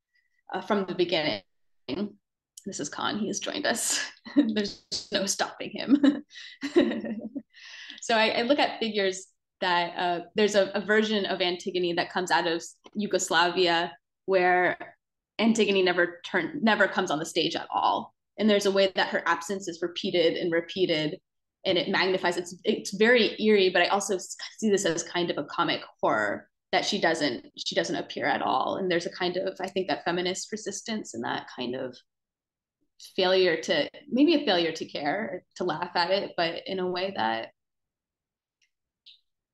uh, from the beginning. This is khan. He has joined us. There's no stopping him. So I, I, look at figures that uh, there's a, a version of antigone that comes out of yugoslavia where antigone never turn never comes on the stage at all. And there's a way that her absence is repeated and repeated and it magnifies. It's it's very eerie but i also see this as kind of a comic horror that she doesn't she doesn't appear at all. And there's a kind of i think that feminist resistance and that kind of failure to maybe a failure to care to laugh at it but in a way that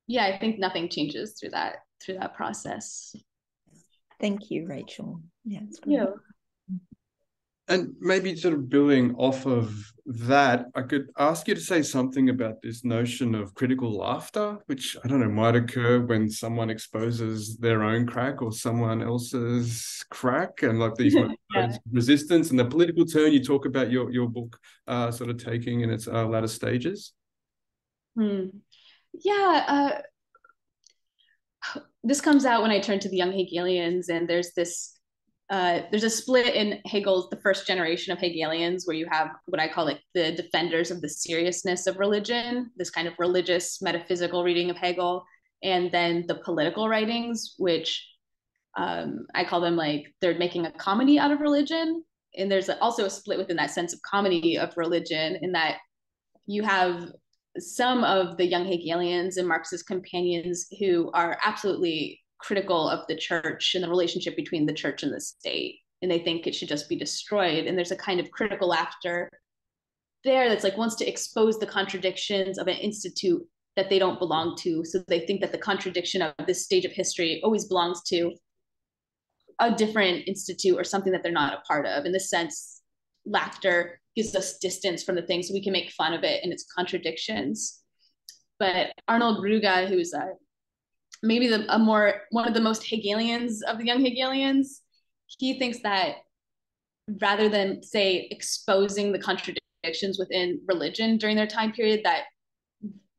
yeah i think nothing changes through that through that process. Thank you rachel. Yeah it's great. Yeah and maybe sort of building off of that, I could ask you to say something about this notion of critical laughter, which I don't know might occur when someone exposes their own crack or someone else's crack, and like these yeah. resistance and the political turn you talk about your your book uh, sort of taking in its uh, latter stages. Hmm. Yeah. Uh, this comes out when I turn to the young Hegelians, and there's this uh, there's a split in Hegel's the first generation of Hegelians where you have what I call like the defenders of the seriousness of religion, this kind of religious metaphysical reading of Hegel, and then the political writings, which um, I call them like they're making a comedy out of religion. And there's also a split within that sense of comedy of religion, in that you have some of the young Hegelians and Marxist companions who are absolutely critical of the church and the relationship between the church and the state and they think it should just be destroyed. And there's a kind of critical laughter there that's like wants to expose the contradictions of an institute that they don't belong to. So they think that the contradiction of this stage of history always belongs to a different institute or something that they're not a part of. In this sense laughter gives us distance from the thing so we can make fun of it and its contradictions. But arnold ruge who's a maybe the a more one of the most Hegelians of the young Hegelians, he thinks that rather than say exposing the contradictions within religion during their time period, that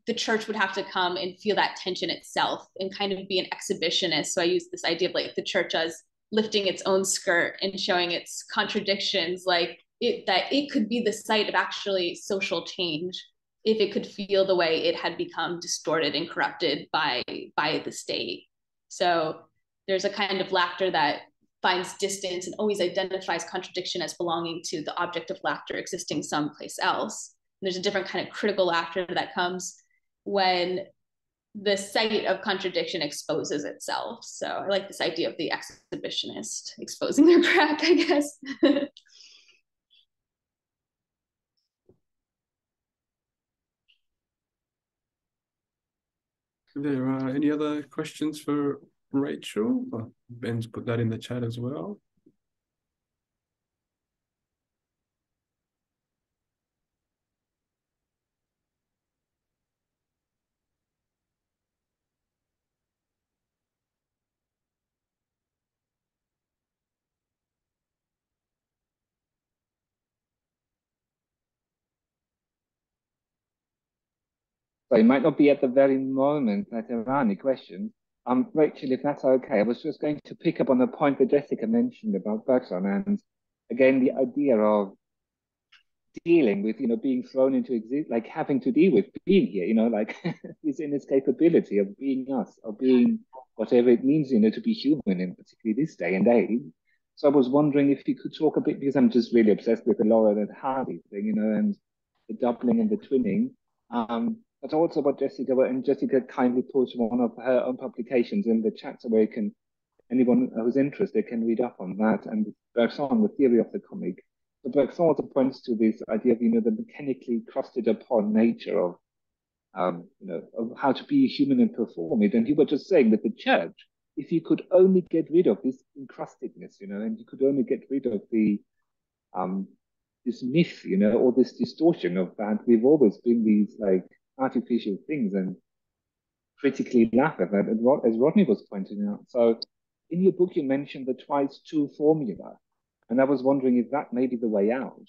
the church would have to come and feel that tension itself and kind of be an exhibitionist. So I use this idea of like the church as lifting its own skirt and showing its contradictions, like it that it could be the site of actually social change if it could feel the way it had become distorted and corrupted by by the state. So there's a kind of laughter that finds distance and always identifies contradiction as belonging to the object of laughter existing someplace else. And there's a different kind of critical laughter that comes when the site of contradiction exposes itself. So I like this idea of the exhibitionist exposing their crack, I guess. there are any other questions for Rachel? Oh, Ben's put that in the chat as well. So it might not be at the very moment that any questions. Um, Rachel, if that's okay, I was just going to pick up on the point that Jessica mentioned about Bergson and again, the idea of dealing with, you know, being thrown into exist, like having to deal with being here, you know, like this inescapability of being us, of being whatever it means, you know, to be human in particularly this day and age. So I was wondering if you could talk a bit, because I'm just really obsessed with the Laurel and Hardy thing, you know, and the doubling and the twinning. Um, but also what Jessica and Jessica kindly put one of her own publications in the chat so where can anyone who's interested can read up on that and Bergson, the theory of the comic. So Bergson also points to this idea of you know the mechanically crusted upon nature of um, you know of how to be human and perform it. And you were just saying that the church, if you could only get rid of this encrustedness, you know, and you could only get rid of the um, this myth, you know, or this distortion of that we've always been these like artificial things and critically laugh at that, as Rodney was pointing out. So in your book, you mentioned the twice two formula, and I was wondering if that may be the way out.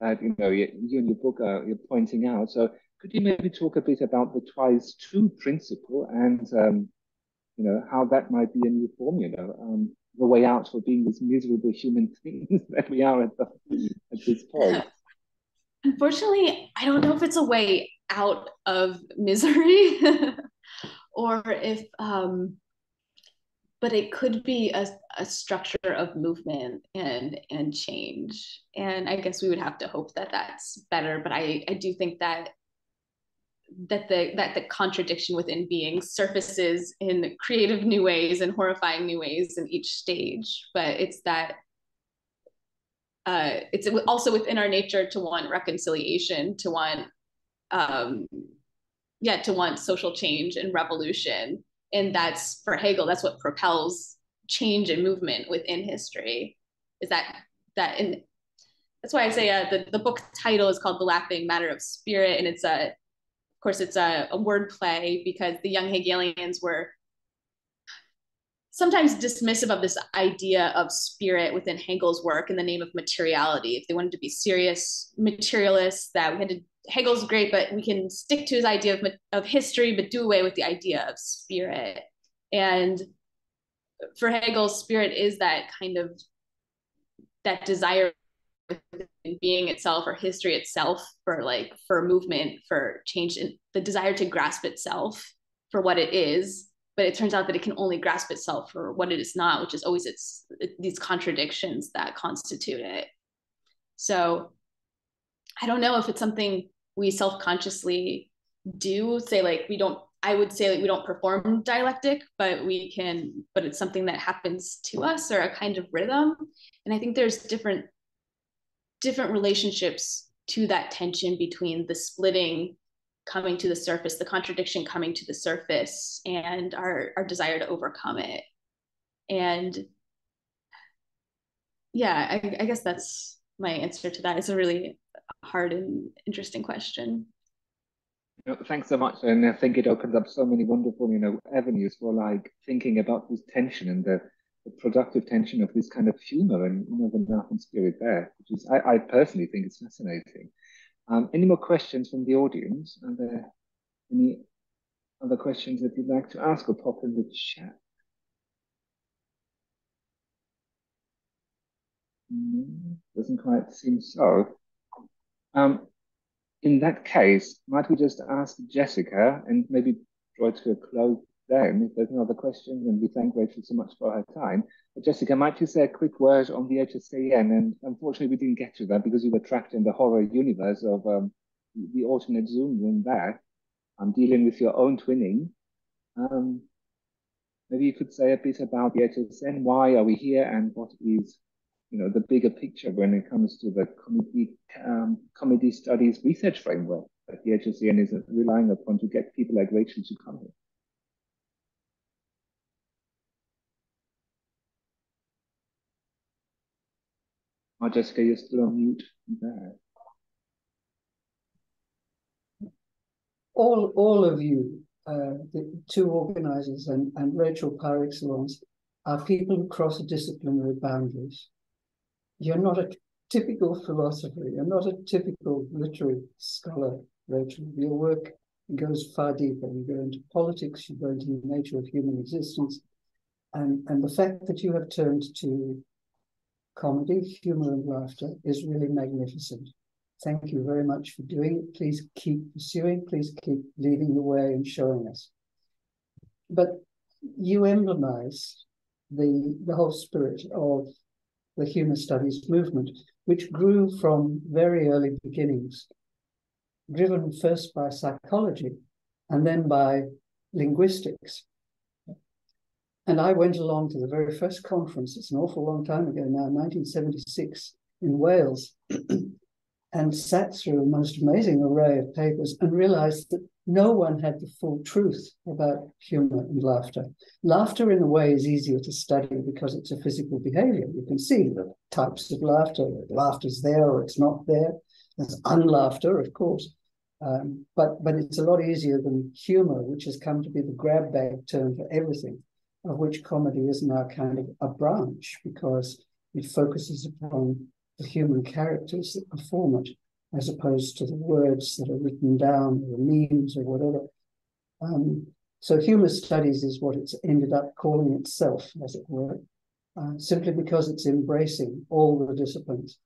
That you know, you, in your book uh, you're pointing out. So could you maybe talk a bit about the twice two principle and um, you know how that might be a new formula, um, the way out for being these miserable human things that we are at, the, at this point? Unfortunately, I don't know if it's a way out of misery. Or if um but it could be a, a structure of movement and and change. And i guess we would have to hope that that's better but i i do think that that the that the contradiction within being surfaces in creative new ways and horrifying new ways in each stage. But it's that uh, it's also within our nature to want reconciliation to want um, yeah, to want social change and revolution. And that's for Hegel, that's what propels change and movement within history. Is that that and that's why I say uh, the, the book title is called The Laughing Matter of Spirit. And it's a, of course, it's a, a word play because the young Hegelians were sometimes dismissive of this idea of spirit within Hegel's work in the name of materiality. If they wanted to be serious materialists, that we had to Hegel's great, but we can stick to his idea of, of history, but do away with the idea of spirit. And for Hegel, spirit is that kind of that desire in being itself or history itself for like for movement, for change, and the desire to grasp itself for what it is. But it turns out that it can only grasp itself for what it is not, which is always its these contradictions that constitute it. So I don't know if it's something we self-consciously do say like we don't i would say like we don't perform dialectic but we can but it's something that happens to us or a kind of rhythm. And i think there's different different relationships to that tension between the splitting coming to the surface the contradiction coming to the surface and our our desire to overcome it. And yeah i, I guess that's my answer to that. It's a really hard and interesting question. thanks so much. And I think it opens up so many wonderful, you know, avenues for like thinking about this tension and the, the productive tension of this kind of humor and you know the Nathan spirit there, which is I, I personally think it's fascinating. Um, any more questions from the audience? Are there Any other questions that you'd like to ask or pop in the chat? Mm, doesn't quite seem so. Um, in that case, might we just ask Jessica and maybe draw to a close then if there's no other questions, and we thank Rachel so much for her time. But Jessica, might you say a quick word on the AHSN? And unfortunately, we didn't get to that because you were trapped in the horror universe of um, the alternate Zoom room there. I'm dealing with your own twinning. Um, maybe you could say a bit about the AHSN. Why are we here, and what is, you know, the bigger picture when it comes to the comedy, um, studies research framework that the AHSN is relying upon to get people like Rachel to come here. Oh, Jessica, you're still on mute there. All, all of you, uh, the two organizers and, and Rachel par excellence, are people who cross disciplinary boundaries. You're not a typical philosopher, you're not a typical literary scholar, Rachel. Your work goes far deeper. You go into politics, you go into the nature of human existence. And, and the fact that you have turned to comedy, humor, and laughter is really magnificent. Thank you very much for doing it. Please keep pursuing. Please keep leading the way and showing us. But you emblemize the, the whole spirit of the humour studies movement, which grew from very early beginnings, driven first by psychology and then by linguistics. And I went along to the very first conference, it's an awful long time ago now, 1976 in Wales, and sat through a most amazing array of papers and realized that no one had the full truth about humor and laughter. Laughter, in a way, is easier to study because it's a physical behavior. You can see the types of laughter. Laughter's there or it's not there. There's unlaughter, of course. Um, but but it's a lot easier than humor, which has come to be the grab bag term for everything of which comedy is now kind of a branch because it focuses upon the human characters that perform it as opposed to the words that are written down or memes or whatever. Um, so humor studies is what it's ended up calling itself, as it were, uh, simply because it's embracing all the disciplines.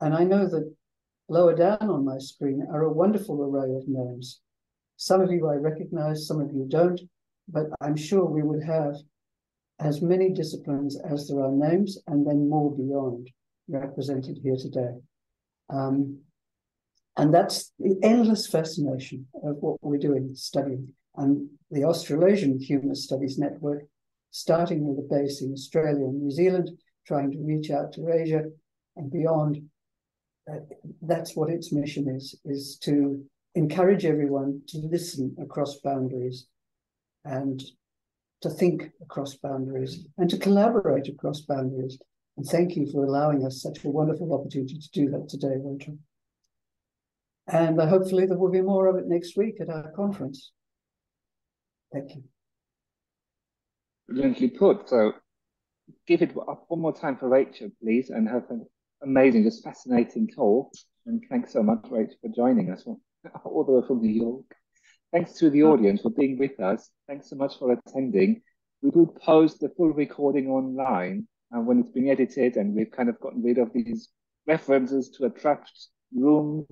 And I know that lower down on my screen are a wonderful array of names. Some of you I recognize, some of you don't, but I'm sure we would have as many disciplines as there are names, and then more beyond represented here today. Um, and that's the endless fascination of what we're doing, studying. And the Australasian Humour Studies Network, starting with a base in Australia and New Zealand, trying to reach out to Asia and beyond. Uh, that's what its mission is, is to encourage everyone to listen across boundaries and to think across boundaries and to collaborate across boundaries. And thank you for allowing us such a wonderful opportunity to do that today, Rachel. And uh, hopefully there will be more of it next week at our conference. Thank you. Brilliantly put. So give it up one more time for Rachel, please, and have an amazing, just fascinating talk. And thanks so much, Rachel, for joining us all the way from New York. Thanks to the audience for being with us. Thanks so much for attending. We will post the full recording online and when it's been edited and we've kind of gotten rid of these references to a trapped room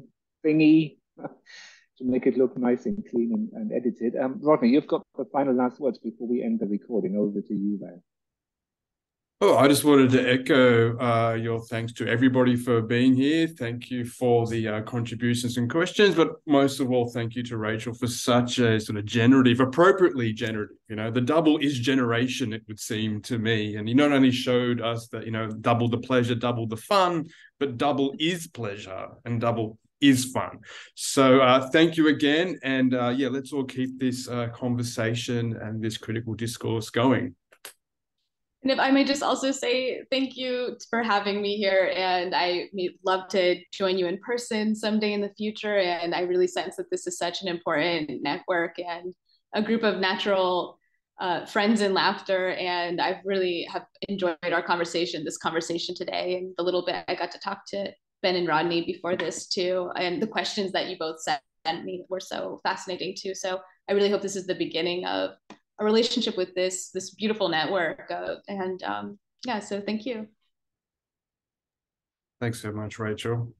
thingy to make it look nice and clean and, and edited. Um, Rodney, you've got the final last words before we end the recording. Over to you there. Oh, I just wanted to echo uh, your thanks to everybody for being here. Thank you for the uh, contributions and questions, but most of all, thank you to Rachel for such a sort of generative, appropriately generative. You know, the double is generation, it would seem to me. And he not only showed us that, you know, double the pleasure, double the fun, but double is pleasure and double is fun. So uh, thank you again. And uh, yeah, let's all keep this uh, conversation and this critical discourse going. And if I may just also say thank you for having me here. And I love to join you in person someday in the future. And I really sense that this is such an important network and a group of natural uh, friends in laughter. And I've really have enjoyed our conversation, this conversation today, and the little bit I got to talk to Ben and Rodney before this too. And the questions that you both sent me were so fascinating too. So I really hope this is the beginning of a relationship with this this beautiful network. Uh, and um, yeah, so thank you. Thanks so much, Rachel.